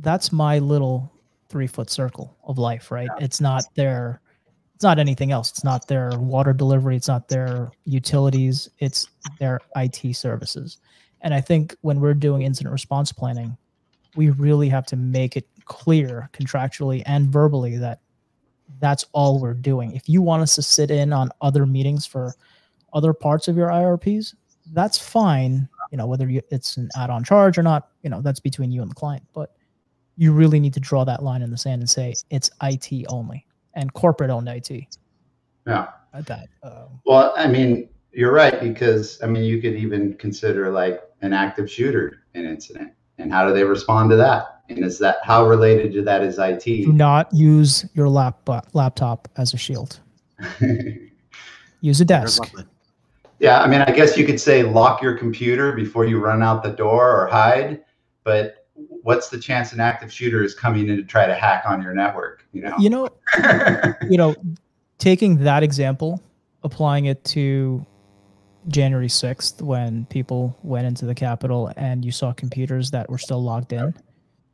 Speaker 1: that's my little three foot circle of life, right? Yeah. It's not their it's not anything else. It's not their water delivery, it's not their utilities, it's their IT services. And I think when we're doing incident response planning, we really have to make it clear contractually and verbally that that's all we're doing. If you want us to sit in on other meetings for other parts of your IRPs, that's fine. You know, whether you, it's an add-on charge or not, you know, that's between you and the client. But you really need to draw that line in the sand and say it's IT only and corporate owned IT.
Speaker 3: Yeah.
Speaker 1: At that. Um,
Speaker 3: well, I mean, you're right because I mean, you could even consider like an active shooter an incident, and how do they respond to that? And is that how related to that is IT?
Speaker 1: Do not use your lap, laptop as a shield. use a desk.
Speaker 3: Yeah, I mean, I guess you could say lock your computer before you run out the door or hide, but what's the chance an active shooter is coming in to try to hack on your network? You know,
Speaker 1: you know, you know, taking that example, applying it to January sixth when people went into the Capitol and you saw computers that were still logged in.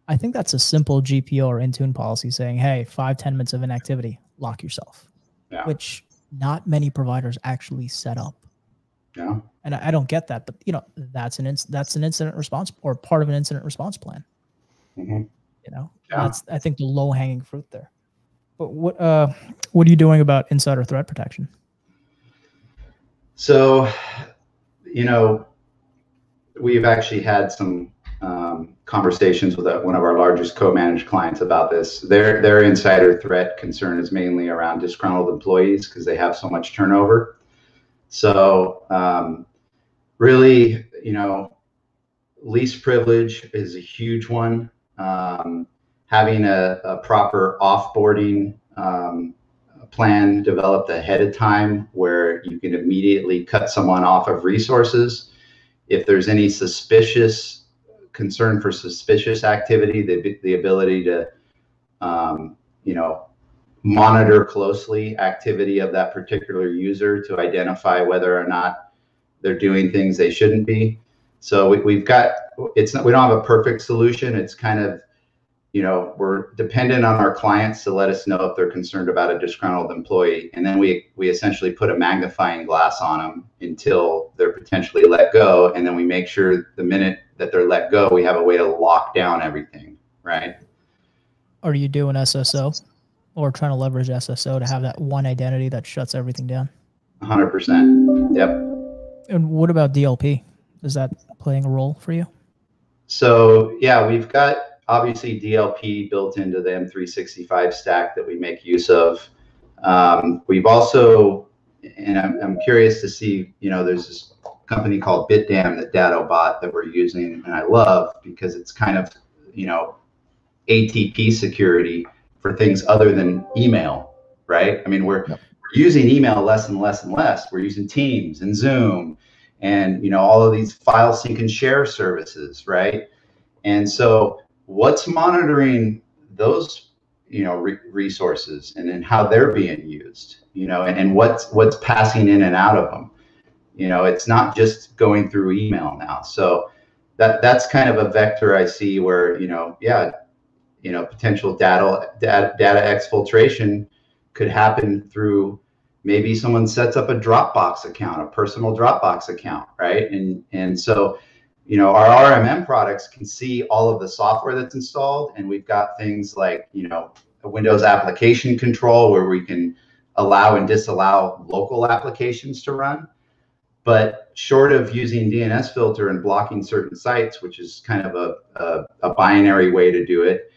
Speaker 1: I think that's a simple GPO or Intune policy saying, "Hey, five ten minutes of inactivity, lock yourself," yeah. which not many providers actually set up.
Speaker 3: Yeah.
Speaker 1: And I, I don't get that, but you know, that's an inc- that's an incident response or part of an incident response plan.
Speaker 3: Mm-hmm.
Speaker 1: You know, yeah. that's I think the low hanging fruit there. But what uh, what are you doing about insider threat protection?
Speaker 3: So, you know, we've actually had some um, conversations with a, one of our largest co-managed clients about this. Their their insider threat concern is mainly around disgruntled employees because they have so much turnover. So um, really, you know, least privilege is a huge one. Um, having a, a, proper offboarding um, plan developed ahead of time where you can immediately cut someone off of resources. If there's any suspicious concern for suspicious activity, the, the ability to, um, you know, monitor closely activity of that particular user to identify whether or not they're doing things they shouldn't be. So we, have got it's not we don't have a perfect solution. It's kind of you know we're dependent on our clients to let us know if they're concerned about a disgruntled employee, and then we we essentially put a magnifying glass on them until they're potentially let go, and then we make sure the minute that they're let go, we have a way to lock down everything. Right?
Speaker 1: Are you doing SSO? Or trying to leverage SSO to have that one identity that shuts everything down.
Speaker 3: 100%. Yep.
Speaker 1: And what about DLP? Is that playing a role for you?
Speaker 3: So, yeah, we've got obviously DLP built into the M365 stack that we make use of. Um, we've also, and I'm, I'm curious to see, you know, there's this company called BitDam that Datto bought that we're using, and I love because it's kind of, you know, ATP security for things other than email, right? I mean, we're, yep. we're using email less and less and less. We're using Teams and Zoom and you know all of these file sync and share services, right? And so, what's monitoring those you know re- resources and then how they're being used, you know, and, and what's what's passing in and out of them. You know, it's not just going through email now. So that that's kind of a vector I see where you know, yeah, you know, potential data data, data exfiltration could happen through maybe someone sets up a Dropbox account, a personal Dropbox account, right? And and so, you know, our RMM products can see all of the software that's installed, and we've got things like you know a Windows application control where we can allow and disallow local applications to run. But short of using DNS filter and blocking certain sites, which is kind of a, a, a binary way to do it,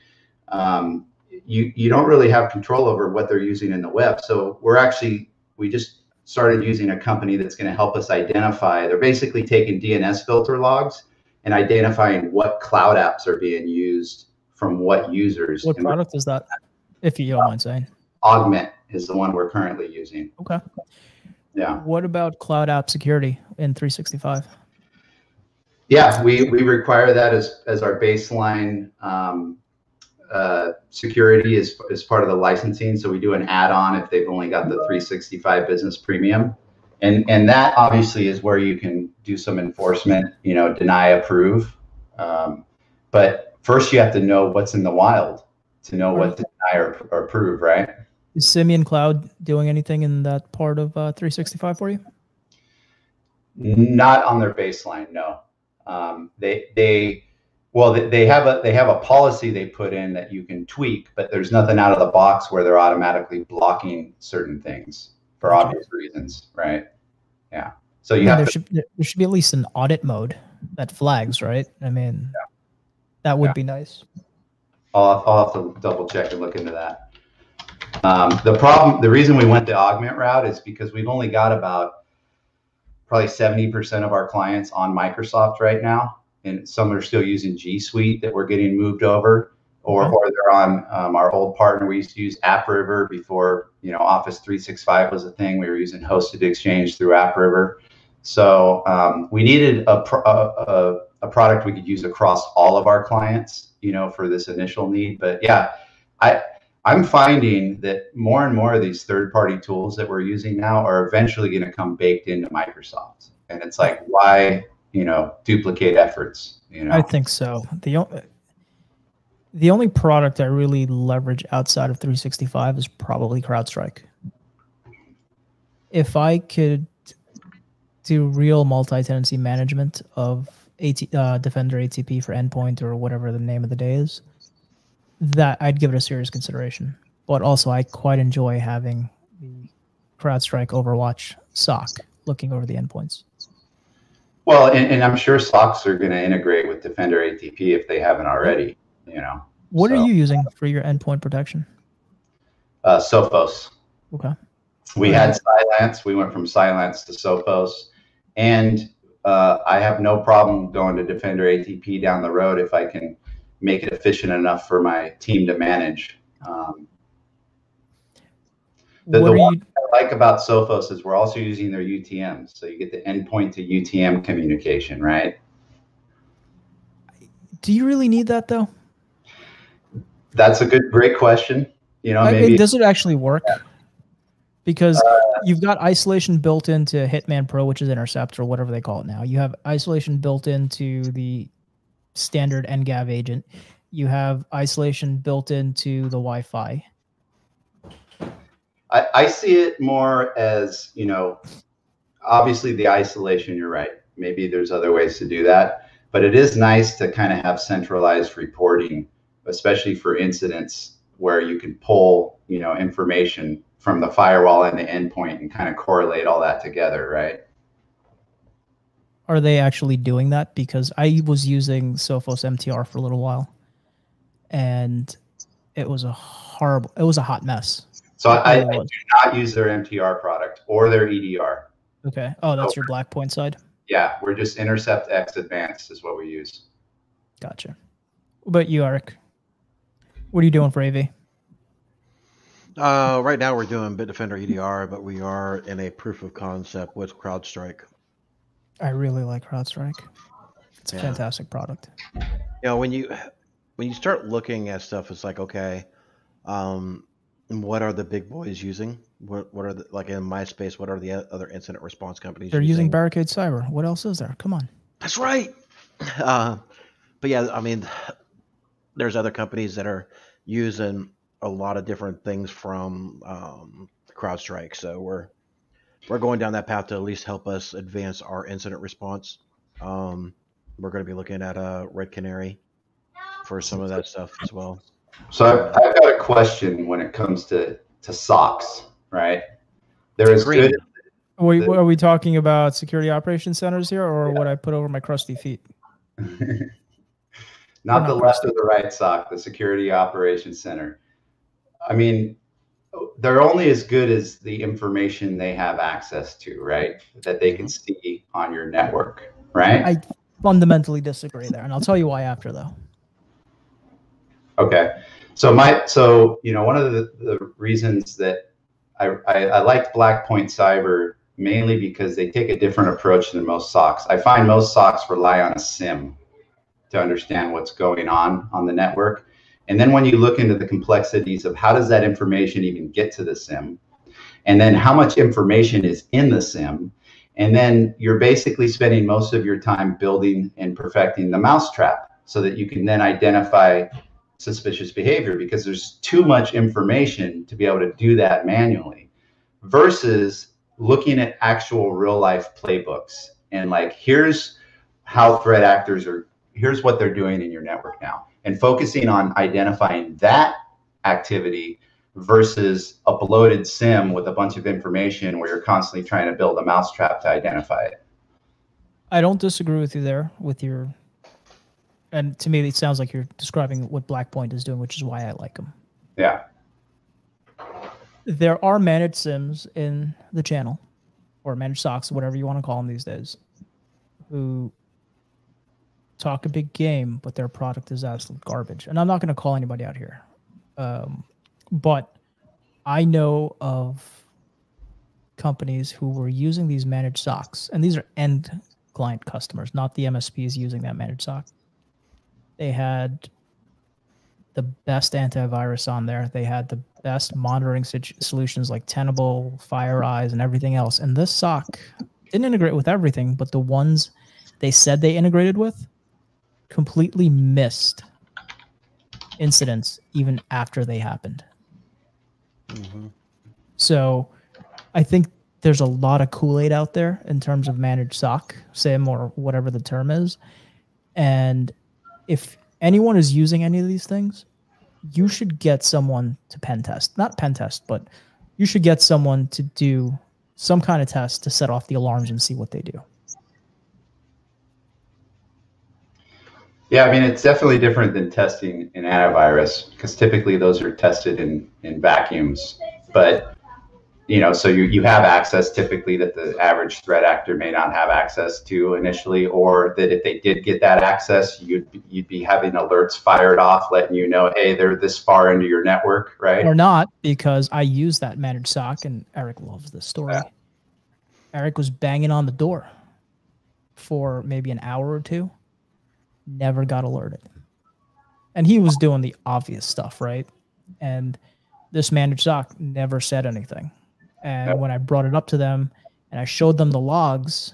Speaker 3: um, you, you don't really have control over what they're using in the web. So we're actually we just started using a company that's going to help us identify. They're basically taking DNS filter logs and identifying what cloud apps are being used from what users.
Speaker 1: What product is that, if you don't mind saying?
Speaker 3: Augmentt is the one we're currently using.
Speaker 1: Okay.
Speaker 3: Yeah.
Speaker 1: What about cloud app security in 365?
Speaker 3: Yeah, we, we require that as, as our baseline um, uh, security is, is part of the licensing. So we do an add-on if they've only got the 365 business premium. And, and that obviously is where you can do some enforcement, you know, deny approve. Um, but first you have to know what's in the wild to know what to deny or, or approve, right?
Speaker 1: Is Simeon Cloud doing anything in that part of uh, 365 for you?
Speaker 3: Not on their baseline, no. Um, they they well, they have a they have a policy they put in that you can tweak, but there's nothing out of the box where they're automatically blocking certain things for obvious reasons, right? Yeah. So you have
Speaker 1: there
Speaker 3: to,
Speaker 1: should there should be at least an audit mode that flags, right? I mean, yeah. that would yeah. be nice.
Speaker 3: I'll, I'll have to double check and look into that. Um, the problem, the reason we went the Augmentt route is because we've only got about probably 70% of our clients on Microsoft right now and some are still using G Suite that we're getting moved over, or, or they're on um, our old partner. We used to use AppRiver before you know Office 365 was a thing. We were using hosted Exchange through AppRiver, so um, we needed a, a, a product we could use across all of our clients, you know, for this initial need. But yeah, I. I'm finding that more and more of these third-party tools that we're using now are eventually going to come baked into Microsoft, and it's like, why you know duplicate efforts you know?
Speaker 1: I think so. The the only product i really leverage outside of 365 is probably crowdstrike. If i could do real multi-tenancy management of AT, uh, defender atp for endpoint or whatever the name of the day is that i'd give it a serious consideration. But also i quite enjoy having the crowdstrike overwatch soc looking over the endpoints
Speaker 3: well, and, and I'm sure SOCs are going to integrate with Defender ATP if they haven't already. You know.
Speaker 1: What so, are you using for your endpoint protection?
Speaker 3: Uh, Sophos.
Speaker 1: Okay.
Speaker 3: We had Cylance. We went from Cylance to Sophos, and uh, I have no problem going to Defender ATP down the road if I can make it efficient enough for my team to manage. Um, the, the one you... I like about Sophos is we're also using their UTM, so you get the endpoint to UTM communication, right?
Speaker 1: Do you really need that though?
Speaker 3: That's a good, great question. You know,
Speaker 1: maybe does it actually work? Yeah. Because uh, you've got isolation built into Hitman Pro, which is Intercept or whatever they call it now. You have isolation built into the standard NGAV agent. You have isolation built into the Wi-Fi
Speaker 3: I, I see it more as, you know, obviously the isolation, you're right. Maybe there's other ways to do that. But it is nice to kind of have centralized reporting, especially for incidents where you can pull, you know, information from the firewall and the endpoint and kind of correlate all that together, right?
Speaker 1: Are they actually doing that? Because I was using Sophos MTR for a little while, and it was a horrible. It was a hot mess.
Speaker 3: So I, I do not use their MTR product or their EDR.
Speaker 1: Okay. Oh, that's your Blackpoint side.
Speaker 3: Yeah, we're just Intercept X Advanced is what we use.
Speaker 1: Gotcha. What about you, Eric? What are you doing for AV?
Speaker 2: Uh, right now we're doing Bitdefender EDR, but we are in a proof of concept with CrowdStrike.
Speaker 1: I really like CrowdStrike. It's a
Speaker 2: Yeah.
Speaker 1: fantastic product.
Speaker 2: You know, when you when you start looking at stuff, it's like, okay, um, what are the big boys using? What what are the like in MySpace? What are the other incident response companies?
Speaker 1: They're using Barricade Cyber. What else is there? Come on.
Speaker 2: That's right. Uh, but yeah, I mean, there's other companies that are using a lot of different things from um, CrowdStrike. So we're we're going down that path to at least help us advance our incident response. Um, we're going to be looking at a Red Canary for some of that stuff as well.
Speaker 3: So I've, I've got a question when it comes to to socks, right? There is
Speaker 2: Green.
Speaker 3: good.
Speaker 1: Are we,
Speaker 3: The-
Speaker 1: are we talking about security operations centers here or what I put over my crusty feet?
Speaker 3: not
Speaker 1: Or
Speaker 3: the left or the right sock, the Security Operations Center. I mean, they're only as good as the information they have access to, right? That they can mm-hmm. see on your network, right?
Speaker 1: I fundamentally disagree there, and I'll tell you why after though.
Speaker 3: Okay. So my so you know one of the, the reasons that I, I, I liked Blackpoint Cyber mainly because they take a different approach than most SOCs. I find most SOCs rely on a SIEM to understand what's going on on the network. And then when you look into the complexities of how does that information even get to the SIEM, and then how much information is in the SIEM, and then you're basically spending most of your time building and perfecting the mousetrap so that you can then identify suspicious behavior because there's too much information to be able to do that manually versus looking at actual real life playbooks and like here's how threat actors are here's what they're doing in your network now and focusing on identifying that activity versus a bloated SIEM with a bunch of information where you're constantly trying to build a mousetrap to identify it.
Speaker 1: I don't disagree with you there with your and to me it sounds like you're describing what Blackpoint is doing, which is why I like them.
Speaker 3: yeah
Speaker 1: There are managed SIEMs in the channel or managed SOCs, whatever you want to call them these days, who talk a big game, but their product is absolute garbage. And I'm not going to call anybody out here. Um, but I know of companies who were using these managed SOCs, and these are end client customers, not the MSPs using that managed SOC. They had the best antivirus on there. They had the best monitoring solutions like Tenable, FireEyes, and everything else. And this SOC didn't integrate with everything, but the ones they said they integrated with completely missed incidents even after they happened.
Speaker 2: Mhm.
Speaker 1: So I think there's a lot of Kool Aid out there in terms of managed SOC, SIEM, or whatever the term is. And if anyone is using any of these things, you should get someone to pen test. Not pen test, but you should get someone to do some kind of test to set off the alarms and see what they do.
Speaker 3: Yeah, I mean, it's definitely different than testing an antivirus because typically those are tested in, in vacuums. But, you know, so you, you have access typically that the average threat actor may not have access to initially, or that if they did get that access, you'd, be- you'd be having alerts fired off letting you know, hey, they're this far into your network, right?
Speaker 1: Or not, because I use that managed SOC, and Eric loves this story.
Speaker 3: Yeah.
Speaker 1: Eric was banging on the door for maybe an hour or two, never got alerted. And he was doing the obvious stuff, right? And this managed SOC never said anything. And
Speaker 3: Yep.
Speaker 1: when I brought it up to them and I showed them the logs,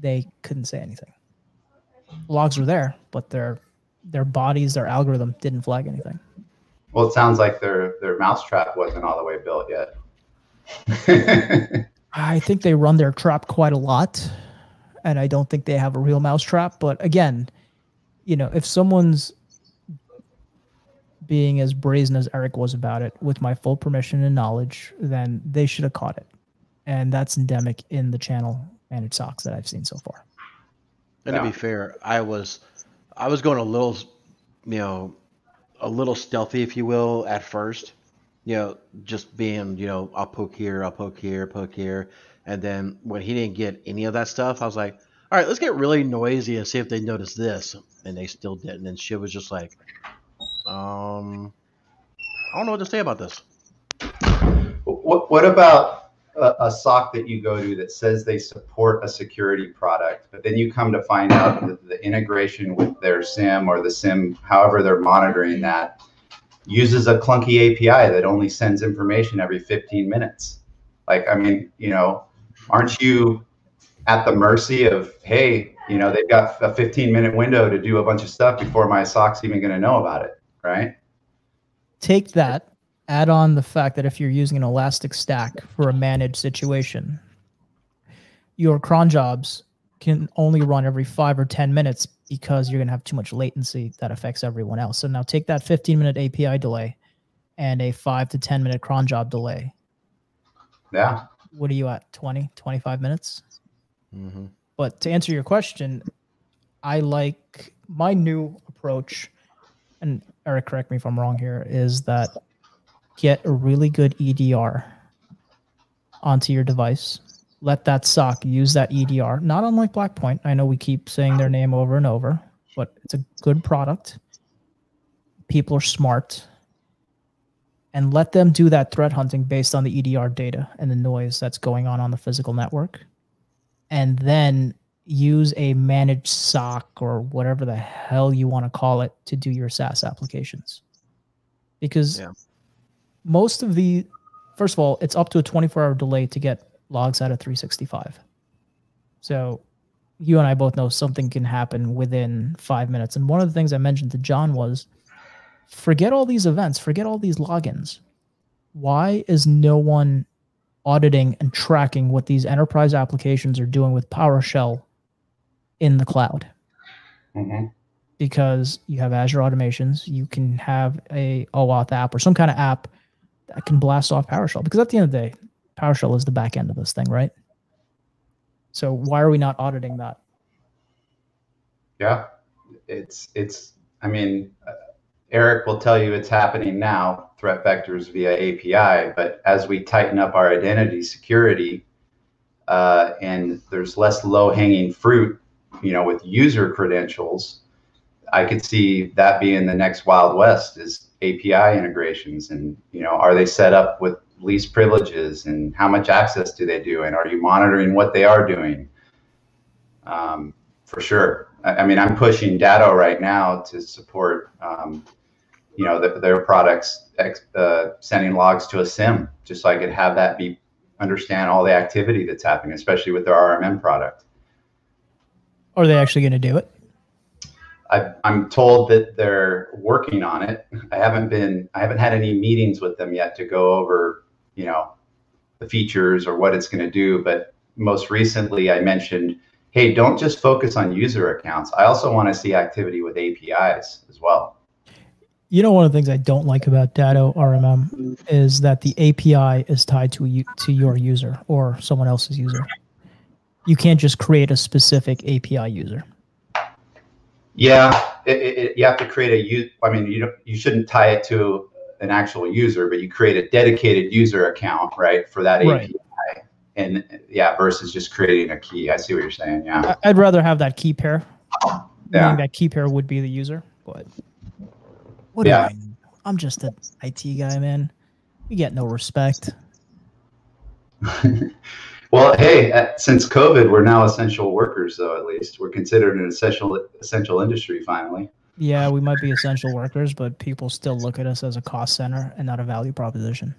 Speaker 1: they couldn't say anything. Logs were there, but their their bodies, their algorithm didn't flag anything.
Speaker 3: Well, it sounds like their, their mousetrap wasn't all the way built yet.
Speaker 1: I think they run their trap quite a lot, and I don't think they have a real mouse trap. But again, you know, if someone's being as brazen as Eric was about it, with my full permission and knowledge, then they should have caught it, and that's endemic in the channel managed SOCs that I've seen so far.
Speaker 2: And to be fair, I was I was going a little you know, a little stealthy, if you will, at first. You know, just being, you know, I'll poke here, I'll poke here, poke here. And then when he didn't get any of that stuff, I was like, all right, let's get really noisy and see if they notice this. And they still didn't. And she was just like, um, I don't know what to say about this.
Speaker 3: What, what about a, a SOC that you go to that says they support a security product, but then you come to find out that the integration with their SIEM or the SIEM, however they're monitoring that, uses a clunky API that only sends information every 15 minutes? Like, I mean, you know, aren't you at the mercy of, hey, you know, they've got a 15 minute window to do a bunch of stuff before my SOC's even going to know about it, right?
Speaker 1: Take that add on the fact that if you're using an elastic stack for a managed situation, your cron jobs can only run every five or 10 minutes because you're going to have too much latency that affects everyone else. So now take that 15 minute API delay and a five to 10 minute cron job delay.
Speaker 3: Yeah.
Speaker 1: What are you at? 20, 25 minutes?
Speaker 2: Mm-hmm.
Speaker 1: But to answer your question, I like my new approach, and Eric, correct me if I'm wrong here, is that get a really good EDR onto your device. Let that SOC use that EDR, not unlike Blackpoint. I know we keep saying their name over and over, but it's a good product. People are smart. And let them do that threat hunting based on the EDR data and the noise that's going on on the physical network. And then use a managed SOC or whatever the hell you want to call it to do your SaaS applications. Because yeah most of the first of all, it's up to a 24 hour delay to get logs out of 365. So you and I both know something can happen within five minutes. And one of the things I mentioned to John was forget all these events, forget all these logins. Why is no one auditing and tracking what these enterprise applications are doing with PowerShell in the cloud? Mm-hmm. Because you have Azure automations, you can have a OAuth app or some kind of app that can blast off PowerShell. Because at the end of the day, PowerShell is the back end of this thing, right? So why are we not auditing that?
Speaker 3: Yeah, it's it's. I mean, uh, Eric will tell you it's happening now. Threat vectors via API, but as we tighten up our identity security, uh, and there's less low hanging fruit, you know, with user credentials, I could see that being the next Wild West is API integrations and you know are they set up with least privileges and how much access do they do and are you monitoring what they are doing? Um, for sure. I, I, mean i'm pushing Datto right now to support um, you know the, their products uh, sending logs to a SIEM just so i could have that be understand all the activity that's happening especially with their rmm product
Speaker 1: are they actually going to do it
Speaker 3: I, am told that they're working on it. I haven't been, I haven't had any meetings with them yet to go over, you know, the features or what it's going to do. But most recently, I mentioned, hey, don't just focus on user accounts. I also want to see activity with APIs as well.
Speaker 1: You know, one of the things I don't like about Datto RMM is that the API is tied to you to your user or someone else's user. You can't just create a specific API user.
Speaker 3: Yeah, it, it, you have to create a use. I mean, you don't, you shouldn't tie it to an actual user, but you create a dedicated user account, right, for that right. API. And yeah, versus just creating a key. I see what you're saying. Yeah,
Speaker 1: I'd rather have that key pair. Yeah, that key pair would be the user, but what yeah. I I'm just an IT guy, man. We get no respect.
Speaker 3: Well, hey, uh, since COVID, we're now essential workers, though. At least we're considered an essential essential industry finally.
Speaker 1: Yeah, we might be essential workers, but people still look at us as a cost center and not a value proposition.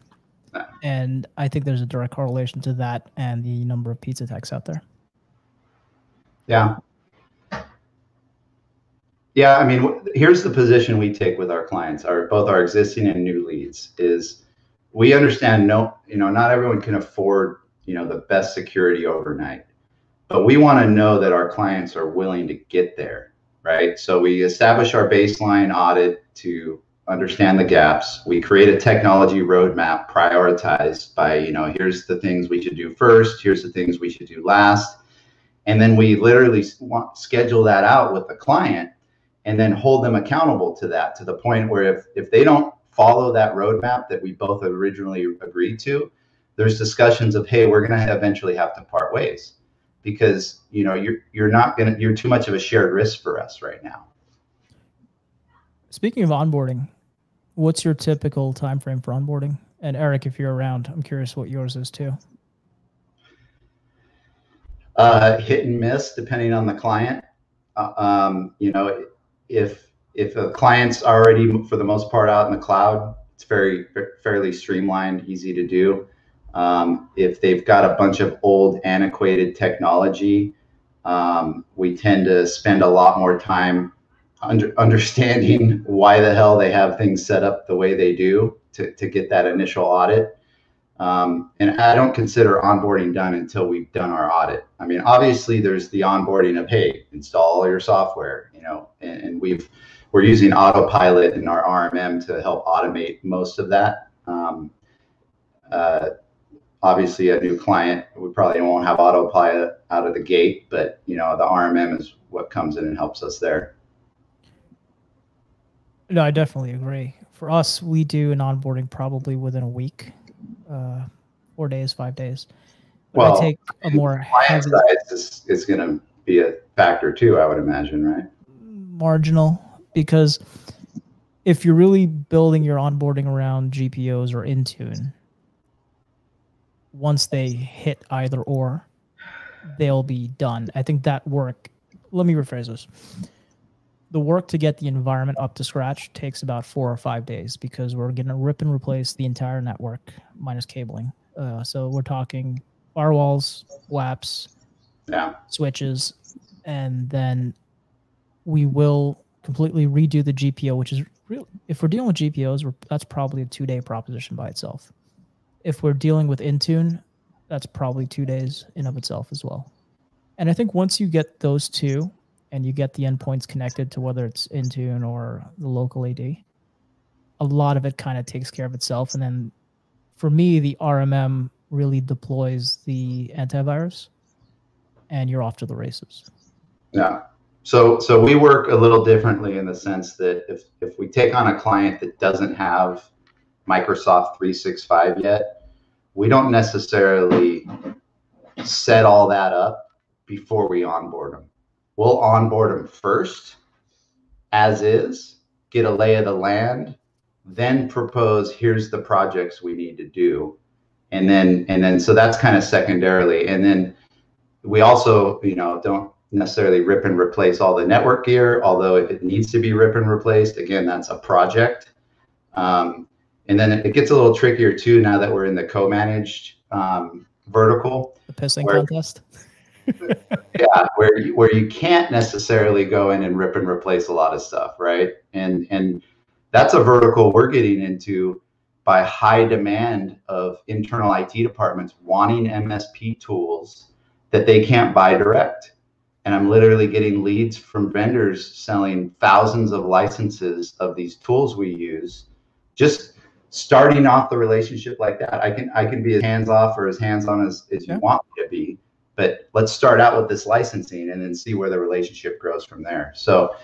Speaker 1: And I think there's a direct correlation to that and the number of pizza techs out there.
Speaker 3: Yeah. Yeah, I mean, here's the position we take with our clients, our both our existing and new leads is we understand no, you know, not everyone can afford you know the best security overnight. But we want to know that our clients are willing to get there right? So we establish our baseline audit to understand the gaps. We create a technology roadmap prioritized by you know here's the things we should do first here's the things we should do last. And then we literally schedule that out with the client and then hold them accountable to that to the point where if, if they don't follow that roadmap that we both originally agreed to, there's discussions of, hey, we're going to eventually have to part ways because you know you're you're not going to you're too much of a shared risk for us right now.
Speaker 1: Speaking of onboarding, what's your typical time frame for onboarding? And Eric, if you're around, I'm curious what yours is too.
Speaker 3: Uh, hit and miss depending on the client. Uh, um, you know, if if a client's already for the most part out in the cloud, it's very fairly streamlined, easy to do. Um, if they've got a bunch of old, antiquated technology, um, we tend to spend a lot more time under, understanding why the hell they have things set up the way they do to, to get that initial audit. Um, and I don't consider onboarding done until we've done our audit. I mean, obviously, there's the onboarding of hey, install all your software, you know, and, and we've we're using autopilot in our RMM to help automate most of that. Um, uh, obviously, a new client, we probably won't have autopilot out of the gate, but you know, the RMM is what comes in and helps us there.
Speaker 1: No, I definitely agree. For us, we do an onboarding probably within a week uh, four days, five days. But well, I take a more
Speaker 3: heavy size is going to be a factor too, I would imagine, right?
Speaker 1: Marginal, because if you're really building your onboarding around GPOs or Intune, once they hit either or, they'll be done. I think that work. Let me rephrase this the work to get the environment up to scratch takes about four or five days because we're going to rip and replace the entire network minus cabling. Uh, so we're talking firewalls, WAPs,
Speaker 3: yeah.
Speaker 1: switches, and then we will completely redo the GPO, which is real. If we're dealing with GPOs, that's probably a two day proposition by itself. If we're dealing with Intune, that's probably two days in of itself as well. And I think once you get those two and you get the endpoints connected to whether it's Intune or the local AD, a lot of it kind of takes care of itself. And then for me, the RMM really deploys the antivirus and you're off to the races.
Speaker 3: Yeah. So so we work a little differently in the sense that if if we take on a client that doesn't have Microsoft 365 yet, we don't necessarily set all that up before we onboard them. We'll onboard them first, as is, get a lay of the land, then propose here's the projects we need to do. And then and then so that's kind of secondarily. And then we also, you know, don't necessarily rip and replace all the network gear, although if it needs to be rip and replaced, again, that's a project. Um, and then it gets a little trickier too now that we're in the co-managed um, vertical.
Speaker 1: The pissing contest
Speaker 3: yeah, where you, where you can't necessarily go in and rip and replace a lot of stuff, right? And and that's a vertical we're getting into by high demand of internal IT departments wanting MSP tools that they can't buy direct. And I'm literally getting leads from vendors selling thousands of licenses of these tools we use. Just starting off the relationship like that, I can I can be as hands off or as hands on as, as you want me to be but let's start out with this licensing and then see where the relationship grows from there. So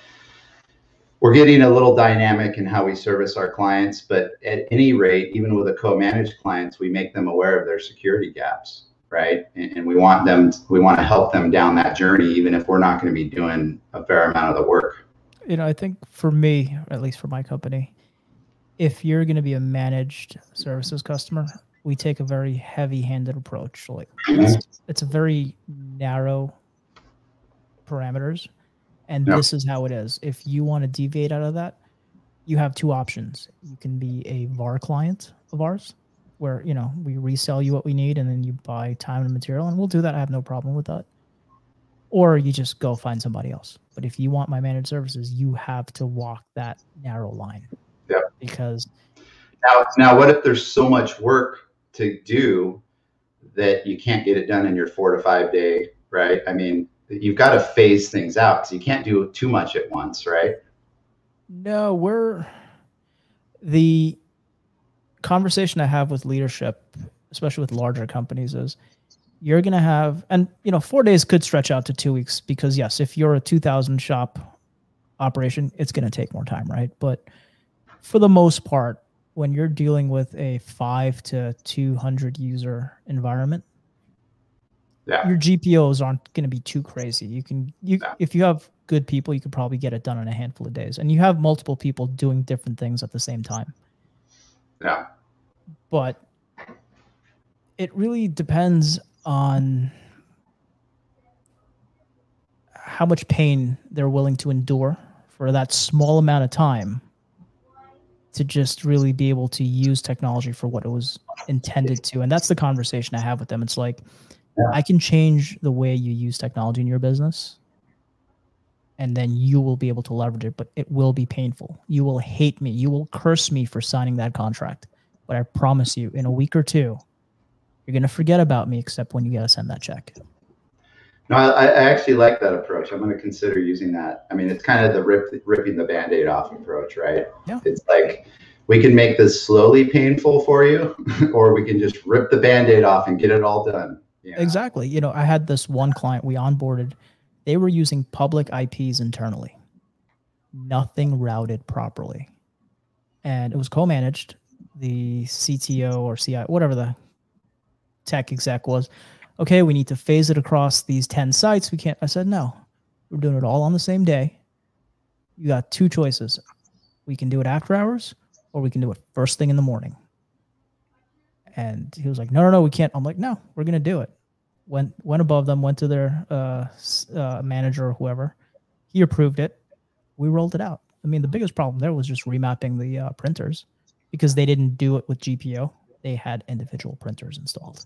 Speaker 3: we're getting a little dynamic in how we service our clients, but at any rate, even with the co-managed clients, we make them aware of their security gaps, right? And, and we want them, we want to help them down that journey, even if we're not going to be doing a fair amount of the work.
Speaker 1: You know, I think for me, at least for my company, if you're going to be a managed services customer, we take a very heavy-handed approach. Like it's, mm-hmm. it's a very narrow parameters, and yep. this is how it is. If you want to deviate out of that, you have two options. You can be a VAR client of ours, where you know we resell you what we need, and then you buy time and material, and we'll do that. I have no problem with that. Or you just go find somebody else. But if you want my managed services, you have to walk that narrow line. Because
Speaker 3: now, now, what if there's so much work to do that you can't get it done in your four to five day, right? I mean, you've got to phase things out because you can't do too much at once, right?
Speaker 1: No, we're the conversation I have with leadership, especially with larger companies, is you're going to have, and you know, four days could stretch out to two weeks because, yes, if you're a 2000 shop operation, it's going to take more time, right? But for the most part, when you're dealing with a five to 200 user environment,
Speaker 3: Yeah.
Speaker 1: your GPOs aren't going to be too crazy. You can, you
Speaker 3: Yeah.
Speaker 1: if you have good people, you could probably get it done in a handful of days, and you have multiple people doing different things at the same time.
Speaker 3: Yeah.
Speaker 1: But it really depends on how much pain they're willing to endure for that small amount of time to just really be able to use technology for what it was intended to. And that's the conversation I have with them. It's like,
Speaker 3: Yeah.
Speaker 1: I can change the way you use technology in your business, and then you will be able to leverage it, but it will be painful. You will hate me. You will curse me for signing that contract. But I promise you, in a week or two, you're going to forget about me, except when you got to send that check.
Speaker 3: No, I, I actually like that approach. I'm going to consider using that. I mean, it's kind of the rip, ripping the band-aid off approach, right?
Speaker 1: Yeah.
Speaker 3: It's like we can make this slowly painful for you, or we can just rip the band-aid off and get it all done. you know?
Speaker 1: Exactly. You know, I had this one client we onboarded. They were using public IPs internally, nothing routed properly. And it was co managed. The CTO or CI, whatever the tech exec was, okay, we need to phase it across these 10 sites. We can't. I said, no, we're doing it all on the same day. You got two choices. We can do it after hours or we can do it first thing in the morning. And he was like, no, no, no, we can't. I'm like, no, we're going to do it. Went, went above them, went to their uh, uh, manager or whoever. He approved it. We rolled it out. I mean, the biggest problem there was just remapping the uh, printers because they didn't do it with GPO. They had individual printers installed.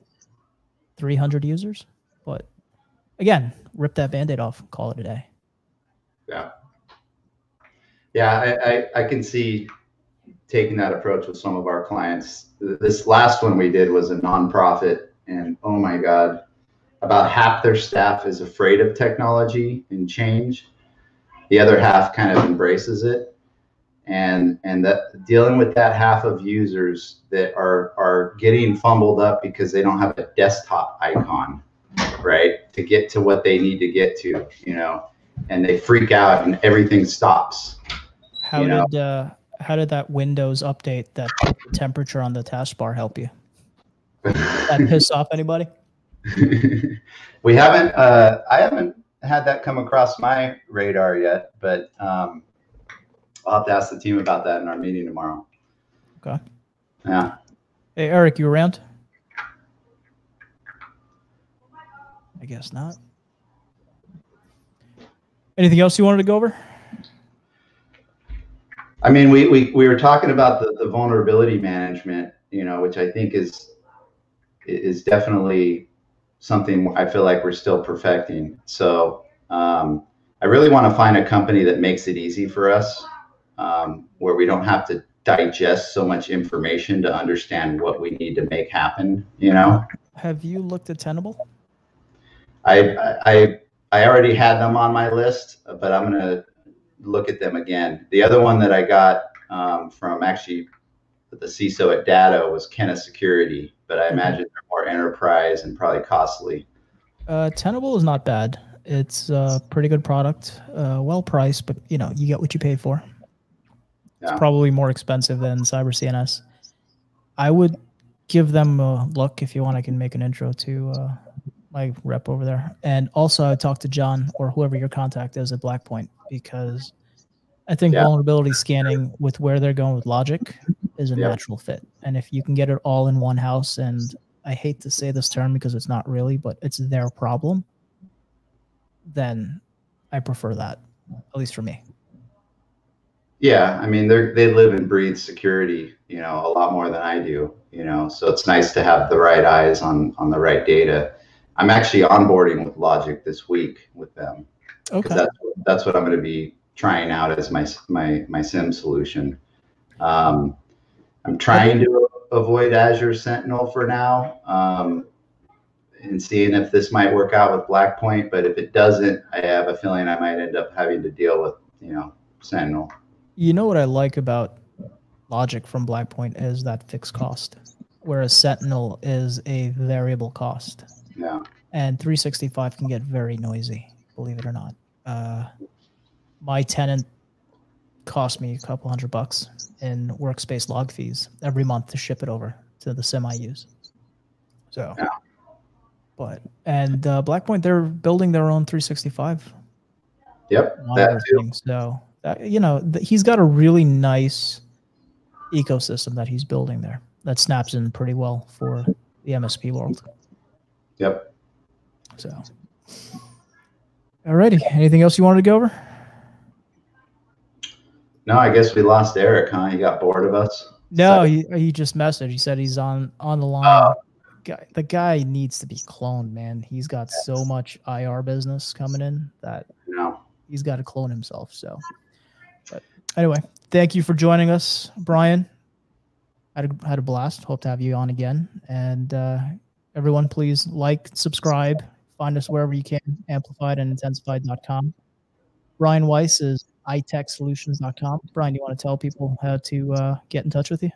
Speaker 1: 300 users. But again, rip that band aid off, call it a day.
Speaker 3: Yeah. Yeah, I, I, I can see taking that approach with some of our clients. This last one we did was a nonprofit, and oh my God, about half their staff is afraid of technology and change. The other half kind of embraces it. And and that dealing with that half of users that are are getting fumbled up because they don't have a desktop icon, right? To get to what they need to get to, you know, and they freak out and everything stops.
Speaker 1: How
Speaker 3: You know.
Speaker 1: did uh, how did that Windows update that temperature on the taskbar help you? That piss off anybody?
Speaker 3: we haven't uh, i haven't had that come across my radar yet but um, i'll have to ask the team about that in our meeting tomorrow
Speaker 1: Okay.
Speaker 3: yeah
Speaker 1: Hey Eric, you around? I guess not. Anything else you wanted to go over?
Speaker 3: i mean we, we, we were talking about the, the vulnerability management you know which i think is is definitely something i feel like we're still perfecting so um, i really want to find a company that makes it easy for us um, where we don't have to digest so much information to understand what we need to make happen you know
Speaker 1: Have you looked at Tenable?
Speaker 3: I, I I already had them on my list, but I'm gonna look at them again. The other one that I got um, from actually the CISO at Datto was Kenna Security, but I
Speaker 1: Mhm.
Speaker 3: imagine they're more enterprise and probably costly.
Speaker 1: Uh, Tenable is not bad. It's a pretty good product, uh, well priced, but you know you get what you pay for.
Speaker 3: Yeah.
Speaker 1: It's probably more expensive than CyberCNS. I would give them a look if you want. I can make an intro to uh, my rep over there, and also I talk to John or whoever your contact is at Blackpoint because I think
Speaker 3: Yeah.
Speaker 1: vulnerability scanning with where they're going with LogIQ is a
Speaker 3: Yeah.
Speaker 1: natural fit, and if you can get it all in one house and I hate to say this term because it's not really, but it's their problem, then I prefer that, at least for me.
Speaker 3: Yeah, I mean they they live and breathe security, you know, a lot more than I do, you know. So it's nice to have the right eyes on on the right data. I'm actually onboarding with LogIQ this week with them.
Speaker 1: Okay.
Speaker 3: that's that's what I'm going to be trying out as my my my SIEM solution. Um, I'm trying to avoid Azure Sentinel for now, um, and seeing if this might work out with Blackpoint. But if it doesn't, I have a feeling I might end up having to deal with you know Sentinel.
Speaker 1: You know what I like about LogIQ from Blackpoint is that fixed cost, whereas Sentinel is a variable cost.
Speaker 3: Yeah,
Speaker 1: And 365 can get very noisy, believe it or not. Uh, my tenant cost me a couple hundred bucks in workspace log fees every month to ship it over to the SIEM I use. So,
Speaker 3: Yeah.
Speaker 1: but and uh, Blackpoint, they're building their own 365
Speaker 3: Yep, that too.
Speaker 1: thing. So, you know, th- he's got a really nice ecosystem that he's building there that snaps in pretty well for the MSP world.
Speaker 3: Yep.
Speaker 1: So, alrighty. Anything else you wanted to go over?
Speaker 3: No, I guess we lost Eric, huh? He got bored of us.
Speaker 1: No,
Speaker 3: So-
Speaker 1: he, he just messaged. He said he's on on the line.
Speaker 3: Oh.
Speaker 1: Guy, the guy needs to be cloned, man. He's got so much IR business coming in that
Speaker 3: No.
Speaker 1: he's got to clone himself. So, anyway, thank you for joining us, Brian. Had a, had a blast. Hope to have you on again. And uh, everyone, please like, subscribe, find us wherever you can. Amplified and intensified.com. Brian Weiss is itechsolutions.com. Brian, you want to tell people how to uh, get in touch with you?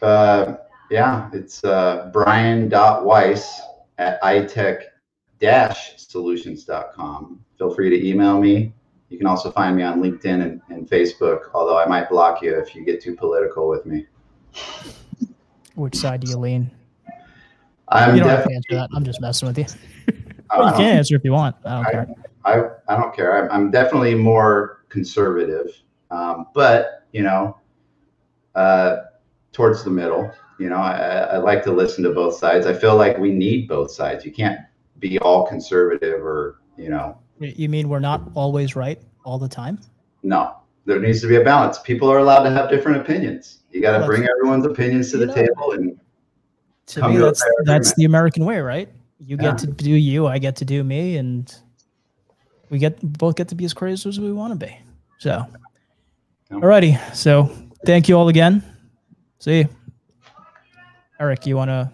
Speaker 3: Uh, yeah, it's uh, brian.weiss at itech-solutions.com. Feel free to email me. You can also find me on LinkedIn and, and Facebook, although I might block you if you get too political with me.
Speaker 1: Which side do you lean?
Speaker 3: I'm
Speaker 1: you don't have to
Speaker 3: definitely,
Speaker 1: answer that. I'm just messing with you.
Speaker 3: I
Speaker 1: Well, you can answer if you want. I don't
Speaker 3: I-
Speaker 1: care.
Speaker 3: I, I don't care. I'm, I'm definitely more conservative, um, but you know, uh, towards the middle. You know, I I like to listen to both sides. I feel like we need both sides. You can't be all conservative or you know,
Speaker 1: You mean we're not always right all the time?
Speaker 3: no. There needs to be a balance. People are allowed to have different opinions. You got to bring everyone's opinions to the
Speaker 1: know,
Speaker 3: table, and
Speaker 1: To me,
Speaker 3: to
Speaker 1: that's
Speaker 3: fair
Speaker 1: that's the American way, right? You
Speaker 3: Yeah.
Speaker 1: get to do you, I get to do me, and we get both get to be as crazy as we want to be. So, alrighty. So, thank you all again. See you. Eric, you want to